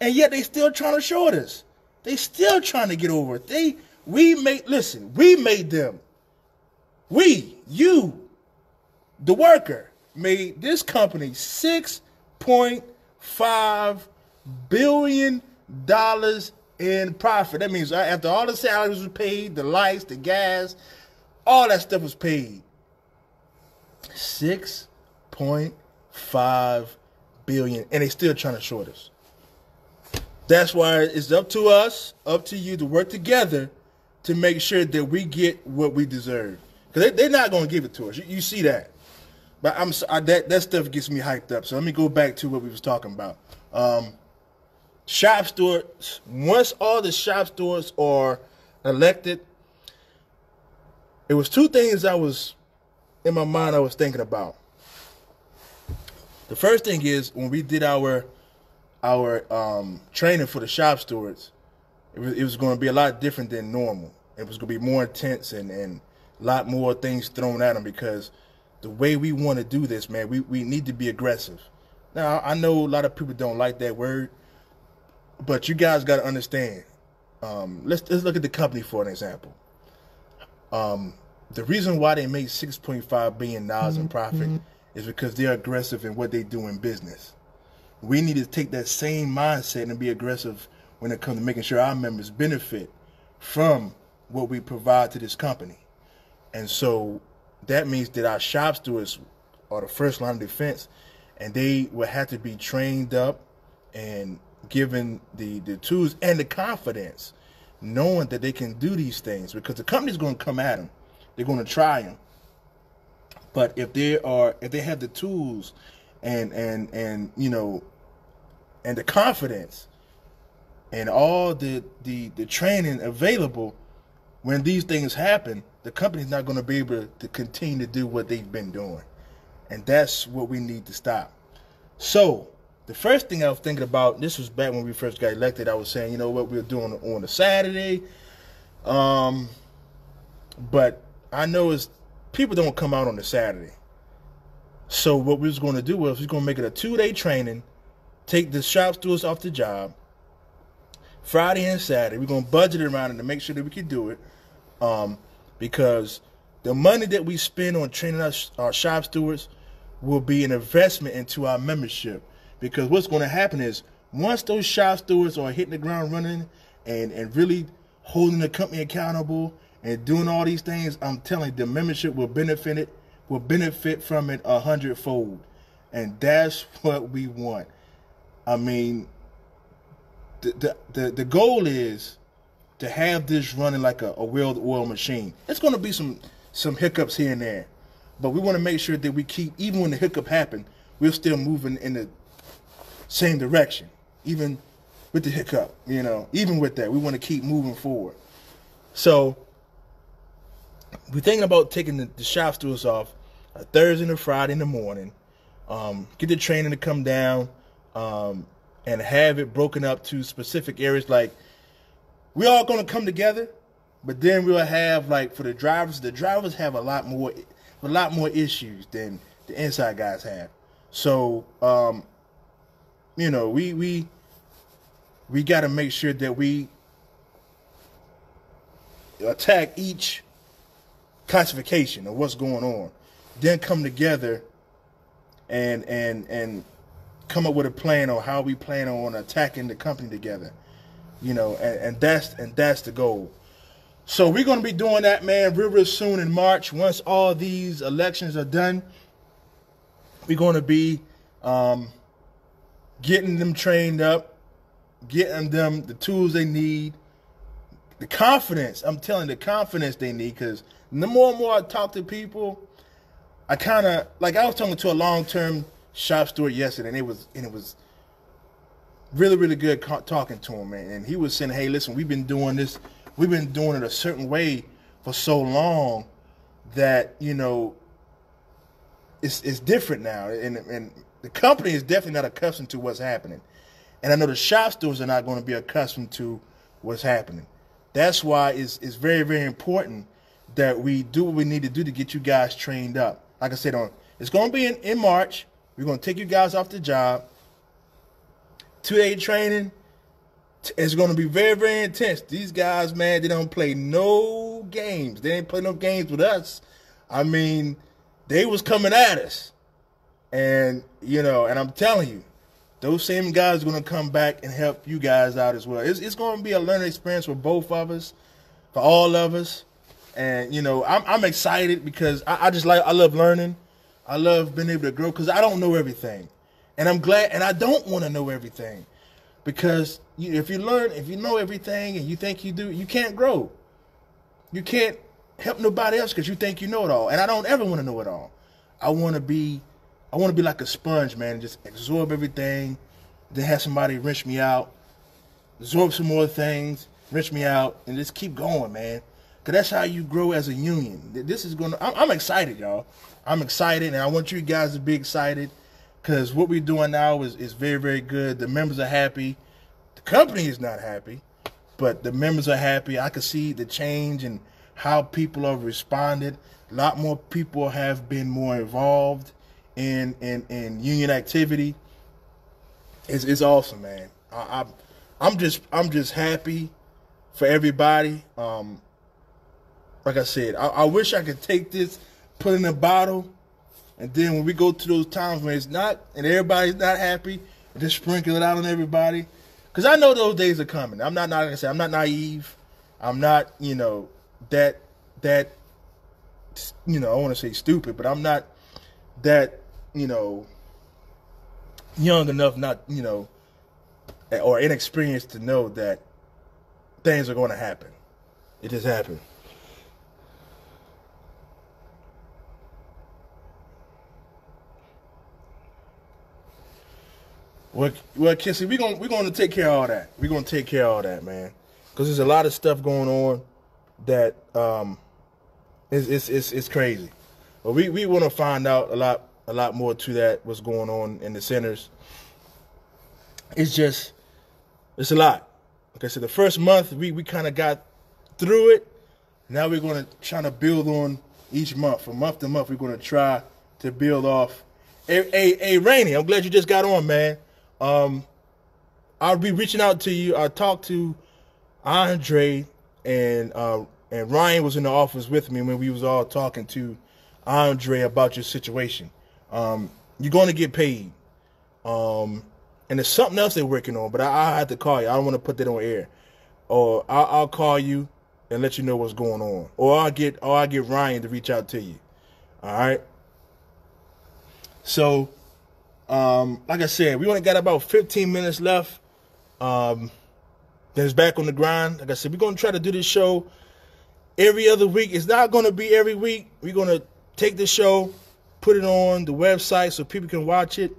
and yet they still trying to short us. They still trying to get over it. They we made listen. We made them. We you, the worker, made this company six point five billion dollars in profit. That means uh, after all the salaries were paid, the lights, the gas, all that stuff was paid. Six point five billion, and they're still trying to short us. That's why it's up to us, up to you to work together to make sure that we get what we deserve. Because they, are not going to give it to us. You, see that. But I'm I, that that stuff gets me hyped up. So let me go back to what we was talking about. Um, shop stewards, once all the shop stewards are elected, it was two things I was in my mind I was thinking about. The first thing is when we did our our um, training for the shop stewards, it was, it was going to be a lot different than normal. It was going to be more intense and, and a lot more things thrown at them because the way we want to do this, man, we, we need to be aggressive. Now, I know a lot of people don't like that word, but you guys got to understand. Um, let's let's look at the company for an example. Um, the reason why they made six point five billion dollars in profit mm-hmm. is because they're aggressive in what they do in business. We need to take that same mindset and be aggressive when it comes to making sure our members benefit from what we provide to this company. And so that means that our shop stewards are the first line of defense, and they will have to be trained up and given the the tools and the confidence, knowing that they can do these things because the company's going to come at them, they're going to try them. But if they are, if they have the tools, and and and you know, and the confidence, and all the the the training available, when these things happen, the company's not going to be able to continue to do what they've been doing, and that's what we need to stop. So the first thing I was thinking about, this was back when we first got elected, I was saying, you know what, we are doing on a Saturday. Um, but I know is people don't come out on the Saturday. So what we was going to do was we are going to make it a two-day training, take the shop stewards off the job, Friday and Saturday. We're going to budget it around it to make sure that we can do it. Um, because the money that we spend on training our, our shop stewards will be an investment into our membership. Because what's going to happen is once those shop stewards are hitting the ground running and, and really holding the company accountable and doing all these things, I'm telling you, the membership will benefit it, will benefit from it a hundredfold. And that's what we want. I mean, the, the, the, the goal is to have this running like a, a well-oiled machine. It's going to be some some hiccups here and there, but we want to make sure that we keep, even when the hiccup happen, we're still moving in the same direction, even with the hiccup. You know, even with that, we want to keep moving forward. So we're thinking about taking the, the shop stewards off a Thursday and a Friday in the morning. Um, get the training to come down um, and have it broken up to specific areas. Like we all to come together, but then we'll have like for the drivers. The drivers have a lot more, a lot more issues than the inside guys have. So um, you know, we we we got to make sure that we attack each classification of what's going on, then come together and and and come up with a plan on how we plan on attacking the company together. You know, and, and that's and that's the goal. So we're gonna be doing that, man, real, real soon in March. Once all these elections are done, we're gonna be um, getting them trained up, getting them the tools they need, the confidence. I'm telling the confidence they need because the more and more I talk to people, I kind of like I was talking to a long term shop steward yesterday, and it was and it was really really good talking to him, man. And he was saying, "Hey, listen, we've been doing this, we've been doing it a certain way for so long that you know it's it's different now, and and the company is definitely not accustomed to what's happening, and I know the shop stewards are not going to be accustomed to what's happening. That's why it's it's very very important that we do what we need to do to get you guys trained up. Like I said, on it's going to be in, in March. We're going to take you guys off the job. Two day training. It's going to be very very intense. These guys, man, they don't play no games. They ain't play no games with us. I mean, they was coming at us, and you know, and I'm telling you, those same guys are going to come back and help you guys out as well. It's, it's going to be a learning experience for both of us, for all of us. And, you know, I'm, I'm excited because I, I just like, I love learning. I love being able to grow because I don't know everything. And I'm glad, and I don't want to know everything because you, if you learn, if you know everything and you think you do, you can't grow. You can't help nobody else because you think you know it all. And I don't ever want to know it all. I want to be I want to be like a sponge, man, and just absorb everything. Then have somebody rinse me out, absorb some more things, rinse me out, and just keep going, man. Cause that's how you grow as a union. This is gonna. I'm, I'm excited, y'all. I'm excited, and I want you guys to be excited. Cause what we're doing now is is very very good. The members are happy. The company is not happy, but the members are happy. I can see the change and how people have responded. A lot more people have been more involved in in in union activity is is awesome, man. I, I'm I'm just I'm just happy for everybody. Um, like I said, I, I wish I could take this, put in a bottle, and then when we go to those times when it's not and everybody's not happy, just sprinkle it out on everybody. Cause I know those days are coming. I'm not, not like I said, I'm not naive. I'm not, you know, that that you know, I want to say stupid, but I'm not that you know, young enough not, you know, or inexperienced to know that things are going to happen. It just happened. Well, well, Kissy, we're gonna we're gonna take care of all that. We're gonna take care of all that, man, because there's a lot of stuff going on that um, it's it's it's, it's crazy. But we we want to find out a lot a lot more to that. What's going on in the centers? It's just it's a lot. Okay, so the first month we we kind of got through it. Now we're going to try to build on each month. From month to month, we're going to try to build off. Hey, hey, hey, Rainy, I'm glad you just got on, man. Um, I'll be reaching out to you. I talked to Andre and uh, and Ryan was in the office with me when we was all talking to Andre about your situation. Um, you're going to get paid. Um, and there's something else they're working on, but I, I have to call you. I don't want to put that on air. Or I'll, I'll, call you and let you know what's going on. Or I'll get or I'll get Ryan to reach out to you. All right. So, um, like I said, we only got about 15 minutes left. Um, then it's back on the grind. Like I said, we're gonna try to do this show every other week. It's not gonna be every week. We're gonna take the show put it on the website so people can watch it.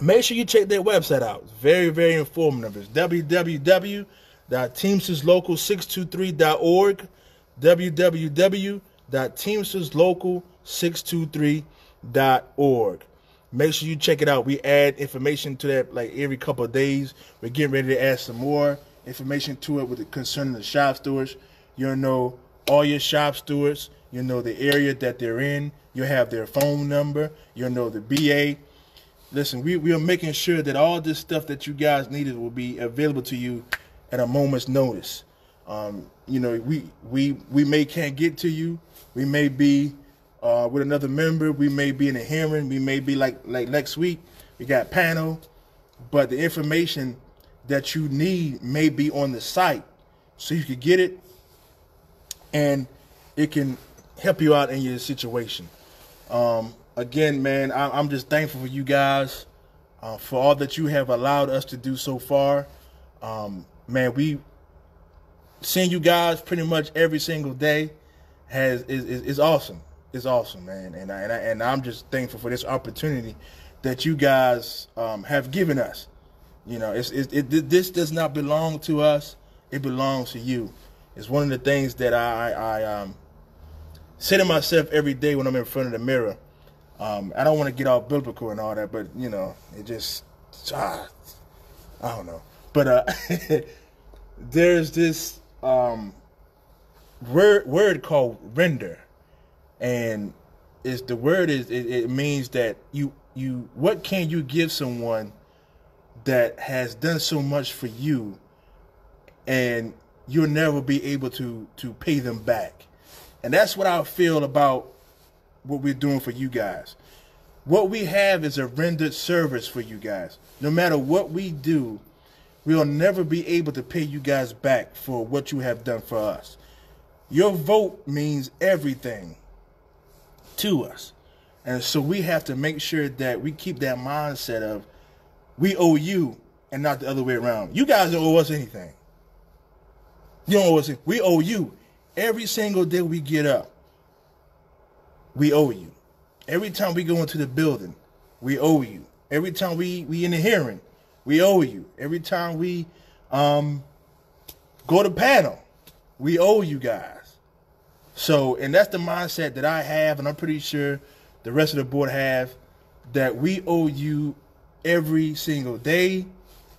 Make sure you check that website out. It's very, very informative. It's www.teamsterslocal623.org. www.teamsterslocal623.org. Make sure you check it out. We add information to that like every couple of days. We're getting ready to add some more information to it with the, concerning the shop stewards. You'll know all your shop stewards. You'll know the area that they're in. You'll have their phone number. You'll know the BA. Listen, we, we are making sure that all this stuff that you guys needed will be available to you at a moment's notice. Um, you know, we we we may can't get to you. We may be uh, with another member. We may be in a hearing. We may be like like next week. We got panel, but the information that you need may be on the site, so you can get it, and it can help you out in your situation. Um, again, man, I, am just thankful for you guys uh, for all that you have allowed us to do so far. Um, man, we seeing you guys pretty much every single day has is, is, is awesome. It's awesome, man, and I, and I, and I'm just thankful for this opportunity that you guys um, have given us. You know, it's, it, it, this does not belong to us; it belongs to you. It's one of the things that I, I um, say to myself every day when I'm in front of the mirror. Um, I don't want to get all biblical and all that, but you know, it just ah, I don't know. But uh, there's this um, word word called render, and is the word is it, it means that you you what can you give someone that has done so much for you, and you'll never be able to to pay them back, and that's what I feel about what we're doing for you guys. What we have is a rendered service for you guys. No matter what we do, we'll never be able to pay you guys back for what you have done for us. Your vote means everything to us. And so we have to make sure that we keep that mindset of we owe you and not the other way around. You guys don't owe us anything. You don't owe us anything. We owe you. Every single day we get up, we owe you. Every time we go into the building, we owe you. Every time we we in the hearing, we owe you. Every time we um, go to panel, we owe you guys. So, and that's the mindset that I have, and I'm pretty sure the rest of the board have, that we owe you every single day,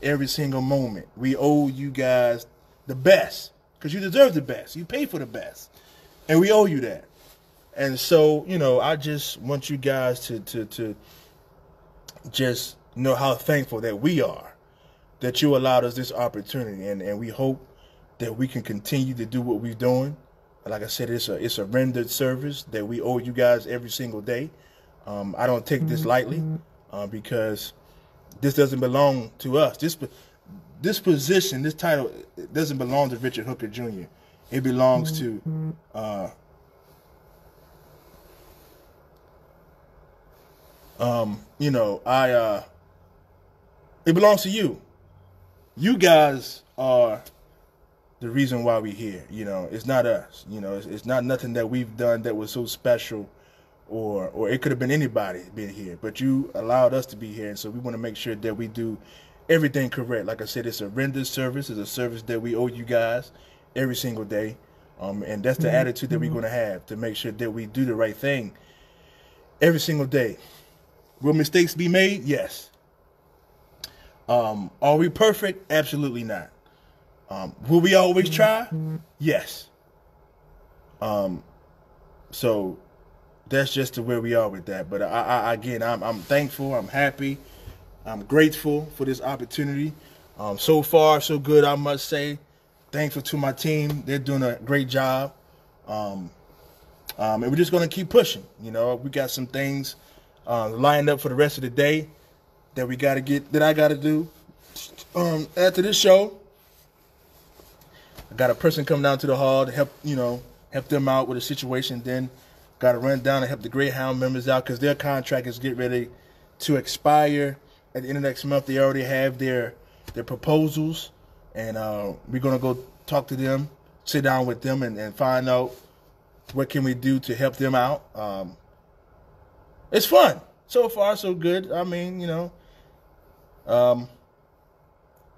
every single moment. We owe you guys the best because you deserve the best. You pay for the best, and we owe you that. And so, you know, I just want you guys to to to just know how thankful that we are that you allowed us this opportunity, and and we hope that we can continue to do what we're doing. Like I said, it's a it's a rendered service that we owe you guys every single day. Um, I don't take this lightly uh, because this doesn't belong to us. This this position, this title, doesn't belong to Richard Hooker Jr. It belongs to uh, um, you know, I uh it belongs to you. You guys are the reason why we're here. You know, it's not us. You know, it's, it's not nothing that we've done that was so special, or or it could have been anybody being here. But you allowed us to be here, and so we want to make sure that we do everything correct. Like I said, it's a rendered service. It's a service that we owe you guys every single day, um, and that's the mm-hmm. attitude that we're going to have to make sure that we do the right thing every single day. Will mistakes be made? Yes. Um, are we perfect? Absolutely not. Um, will we always try? Yes. Um, so that's just to where we are with that. But I, I again, I'm, I'm thankful. I'm happy. I'm grateful for this opportunity. Um, so far, so good, I must say. Thankful to my team. They're doing a great job. Um, um, and we're just going to keep pushing. You know, we got some things uh, lined up for the rest of the day that we got to get that I got to do. Um, after this show, I got a person come down to the hall to help you know help them out with a situation. Then got to run down and help the Greyhound members out because their contract is getting ready to expire at the end of next month. They already have their their proposals, and uh, we're gonna go talk to them, sit down with them, and, and find out what can we do to help them out. Um, it's fun. So far, so good. I mean, you know, um,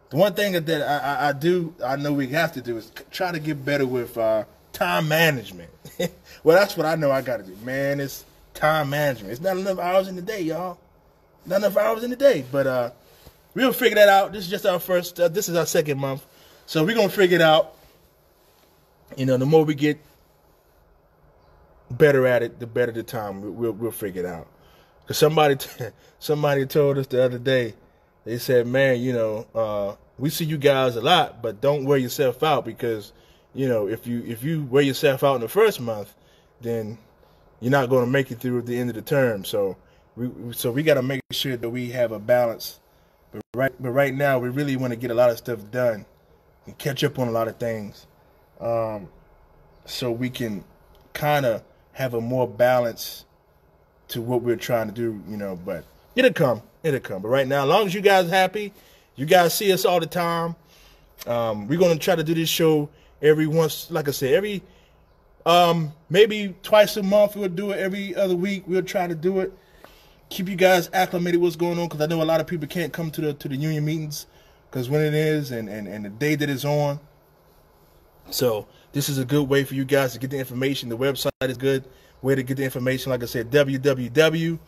the one thing that I, I, I, do, I know we have to do is try to get better with uh, time management. well, that's what I know I got to do. Man, it's time management. It's not enough hours in the day, y'all. Not enough hours in the day. But uh, we'll figure that out. This is just our first, uh, this is our second month. So we're going to figure it out. You know, the more we get better at it, the better the time. We'll, we'll, figure it out. Because somebody, somebody told us the other day, they said, man, you know, uh, we see you guys a lot, but don't wear yourself out because, you know, if you if you wear yourself out in the first month, then you're not going to make it through the end of the term. So we so we got to make sure that we have a balance. But right but right now we really want to get a lot of stuff done and catch up on a lot of things, um, so we can kind of have a more balance to what we're trying to do. You know, but it'll come it'll come. But right now, as long as you guys happy, you guys see us all the time. Um, we're gonna try to do this show every once, like I said, every um, maybe twice a month. We'll do it every other week. We'll try to do it. Keep you guys acclimated what's going on because I know a lot of people can't come to the to the union meetings because when it is and, and and the day that it's on. So this is a good way for you guys to get the information. The website is good way to get the information. Like I said, www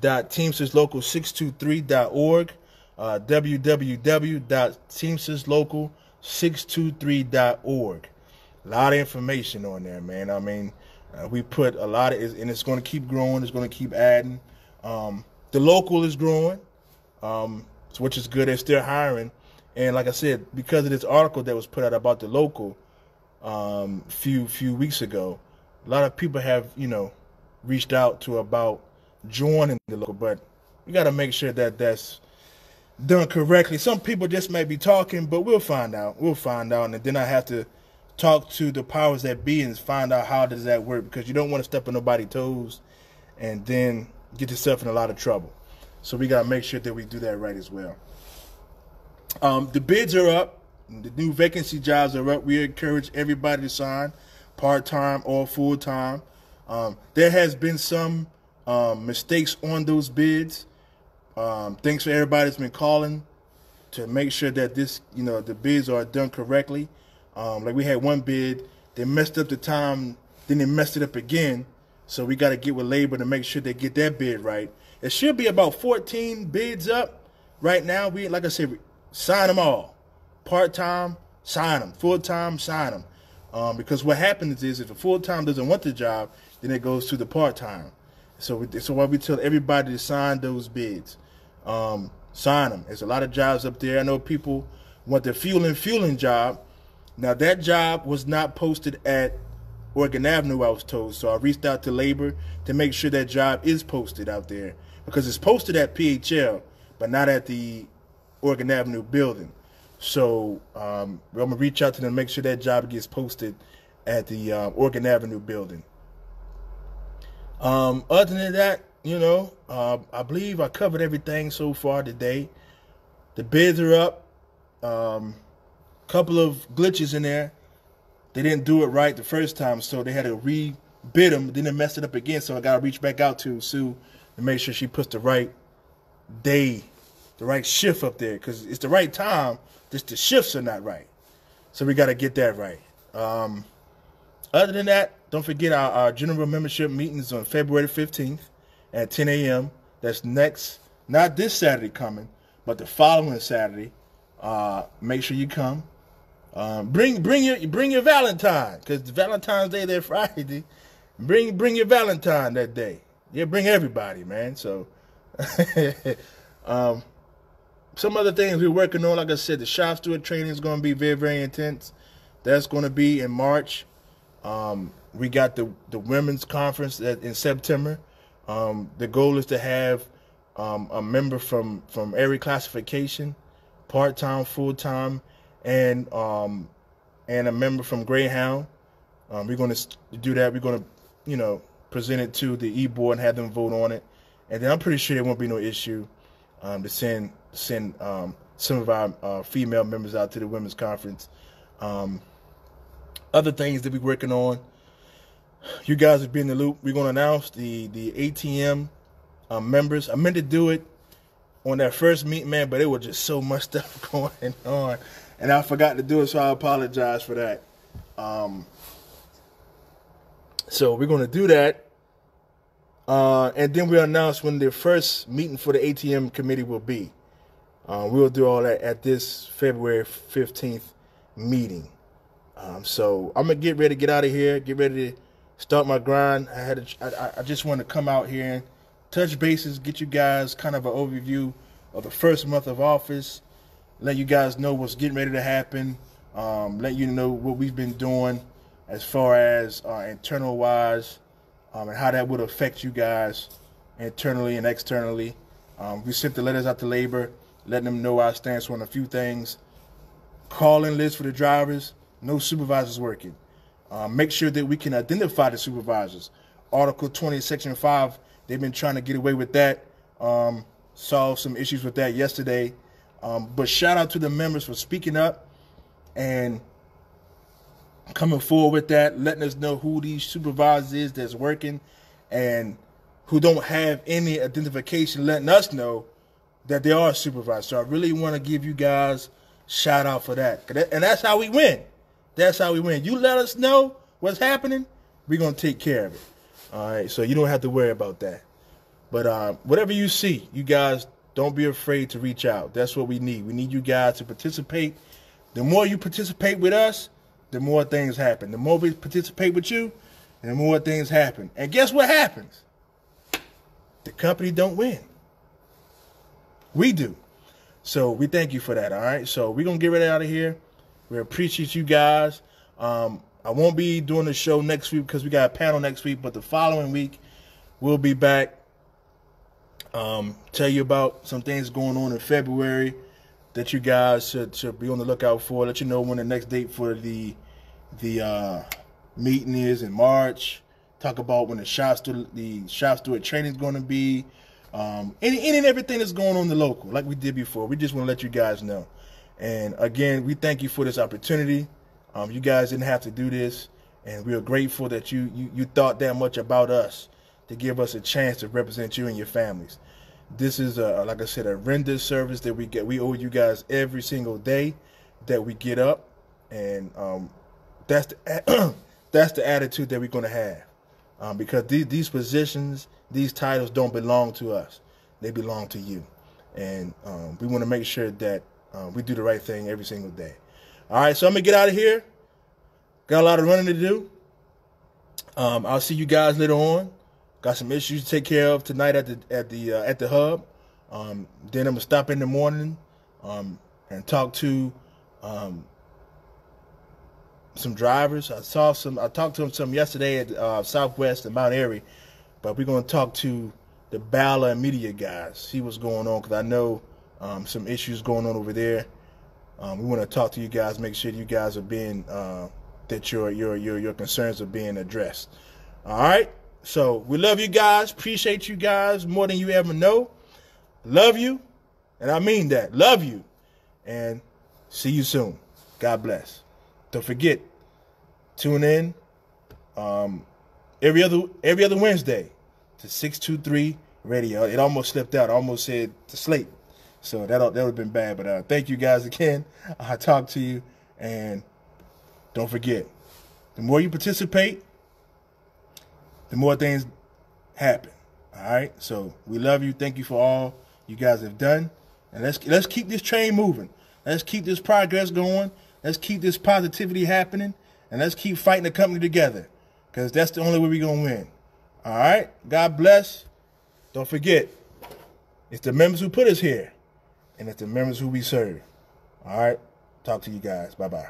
www.teamsterslocal623.org, uh, www.teamsterslocal623.org. A lot of information on there, man. I mean, uh, we put a lot of, and it's going to keep growing. It's going to keep adding. Um, the local is growing, um, which is good. They're still hiring. And like I said, because of this article that was put out about the local um, few few weeks ago, a lot of people have you know reached out to about joining the local, but we got to make sure that that's done correctly. Some people just may be talking, but we'll find out. We'll find out, and then I have to talk to the powers that be and find out how does that work because you don't want to step on nobody's toes and then get yourself in a lot of trouble. So we got to make sure that we do that right as well. Um, the bids are up. The new vacancy jobs are up. We encourage everybody to sign part time or full time. Um, there has been some um, mistakes on those bids. Um, thanks for everybody that's been calling to make sure that this, you know, the bids are done correctly. Um, like we had one bid, they messed up the time, then they messed it up again. So we got to get with labor to make sure they get that bid right. It should be about 14 bids up right now. We, like I said, sign them all. Part time, sign them. Full time, sign them. Um, because what happens is if the full time doesn't want the job, then it goes to the part time. So, we, so why we tell everybody to sign those bids, um, sign them. There's a lot of jobs up there. I know people want the fueling fueling job. Now that job was not posted at Oregon Avenue, I was told. So I reached out to labor to make sure that job is posted out there because it's posted at PHL, but not at the Oregon Avenue building. So um, I'm gonna reach out to them, make sure that job gets posted at the uh, Oregon Avenue building. Um, other than that, you know, uh, I believe I covered everything so far today. The bids are up. Um, couple of glitches in there. They didn't do it right the first time, so they had to re-bid them. Then they messed it up again, so I got to reach back out to Sue to make sure she puts the right day, the right shift up there, because it's the right time. Just the shifts are not right, so we got to get that right. Um, other than that, don't forget our, our general membership meetings on February 15th at 10 a.m. That's next, not this Saturday coming, but the following Saturday. Uh, make sure you come. Um, bring bring your bring your Valentine because Valentine's Day that Friday. Bring bring your Valentine that day. Yeah, bring everybody, man. So, um, some other things we're working on. Like I said, the shop steward training is going to be very very intense. That's going to be in March. Um, we got the the women's conference that in September. Um, the goal is to have um, a member from from every classification, part time, full time, and um, and a member from Greyhound. Um, we're going to do that. We're going to, you know, present it to the e board and have them vote on it, and then I'm pretty sure there won't be no issue um, to send send um, some of our uh, female members out to the women's conference. other things that we're working on you guys have been in the loop. We're going to announce the the ATM um, members. I meant to do it on that first meet, man, but it was just so much stuff going on, and I forgot to do it, so I apologize for that. Um, so we're gonna do that, uh, and then we'll announce when the first meeting for the ATM committee will be. Uh, we'll do all that at this February fifteenth meeting. Um, so I'm gonna get ready to get out of here, get ready to start my grind. I had I, I just want to come out here and touch bases, get you guys kind of an overview of the first month of office, let you guys know what's getting ready to happen, um, let you know what we've been doing as far as uh, internal wise, um, and how that would affect you guys internally and externally. Um, we sent the letters out to labor, letting them know our stance on a few things. Calling list for the drivers, no supervisors working. Uh, make sure that we can identify the supervisors. Article 20, Section 5, they've been trying to get away with that. Um, saw some issues with that yesterday. Um, but shout out to the members for speaking up and coming forward with that, letting us know who these supervisors is that's working and who don't have any identification, letting us know that they are supervisors. So I really want to give you guys shout out for that. And that's how we win. That's how we win. You let us know what's happening, we're gonna take care of it. All right, so you don't have to worry about that. But uh, whatever you see, you guys don't be afraid to reach out. That's what we need. We need you guys to participate. The more you participate with us, the more things happen. The more we participate with you, the more things happen. And guess what happens? The company don't win. We do. So we thank you for that. All right. So we're gonna get ready out of here. We appreciate you guys. Um, I won't be doing the show next week because we got a panel next week, but the following week we'll be back. Um, tell you about some things going on in February that you guys should, should be on the lookout for. Let you know when the next date for the the uh, meeting is in March. Talk about when the shop steward the shop steward training is going to be. Um, any, any and everything that's going on in the local, like we did before. We just want to let you guys know. And again, we thank you for this opportunity. Um, you guys didn't have to do this, and we are grateful that you, you you thought that much about us to give us a chance to represent you and your families. This is a, like I said, a render service that we get. We owe you guys every single day that we get up, and um, that's the that's the attitude that we're going to have, um, because these these positions, these titles don't belong to us; they belong to you, and um, we want to make sure that uh, we do the right thing every single day. All right, so I'm gonna get out of here. Got a lot of running to do. Um, I'll see you guys later on. Got some issues to take care of tonight at the at the uh, at the hub. Um, then I'm gonna stop in the morning um, and talk to um, some drivers. I saw some. I talked to them some yesterday at uh, Southwest and Mount Airy, but we're gonna talk to the Bala Media guys. See what's going on because I know um, some issues going on over there. Um, we want to talk to you guys, make sure you guys are being uh, that your your your your concerns are being addressed. All right. So we love you guys. Appreciate you guys more than you ever know. Love you, and I mean that. Love you, and see you soon. God bless. Don't forget, tune in um, every other every other Wednesday to six two three radio. It almost slipped out. I almost said to slate. So that that would have been bad. But uh, thank you guys again. I talk to you, and don't forget, the more you participate, the more things happen. All right. So we love you. Thank you for all you guys have done, and let's let's keep this train moving. Let's keep this progress going. Let's keep this positivity happening, and let's keep fighting the company together, because that's the only way we're gonna win. All right. God bless. Don't forget, it's the members who put us here and it's the members who we serve. All right. Talk to you guys. Bye bye.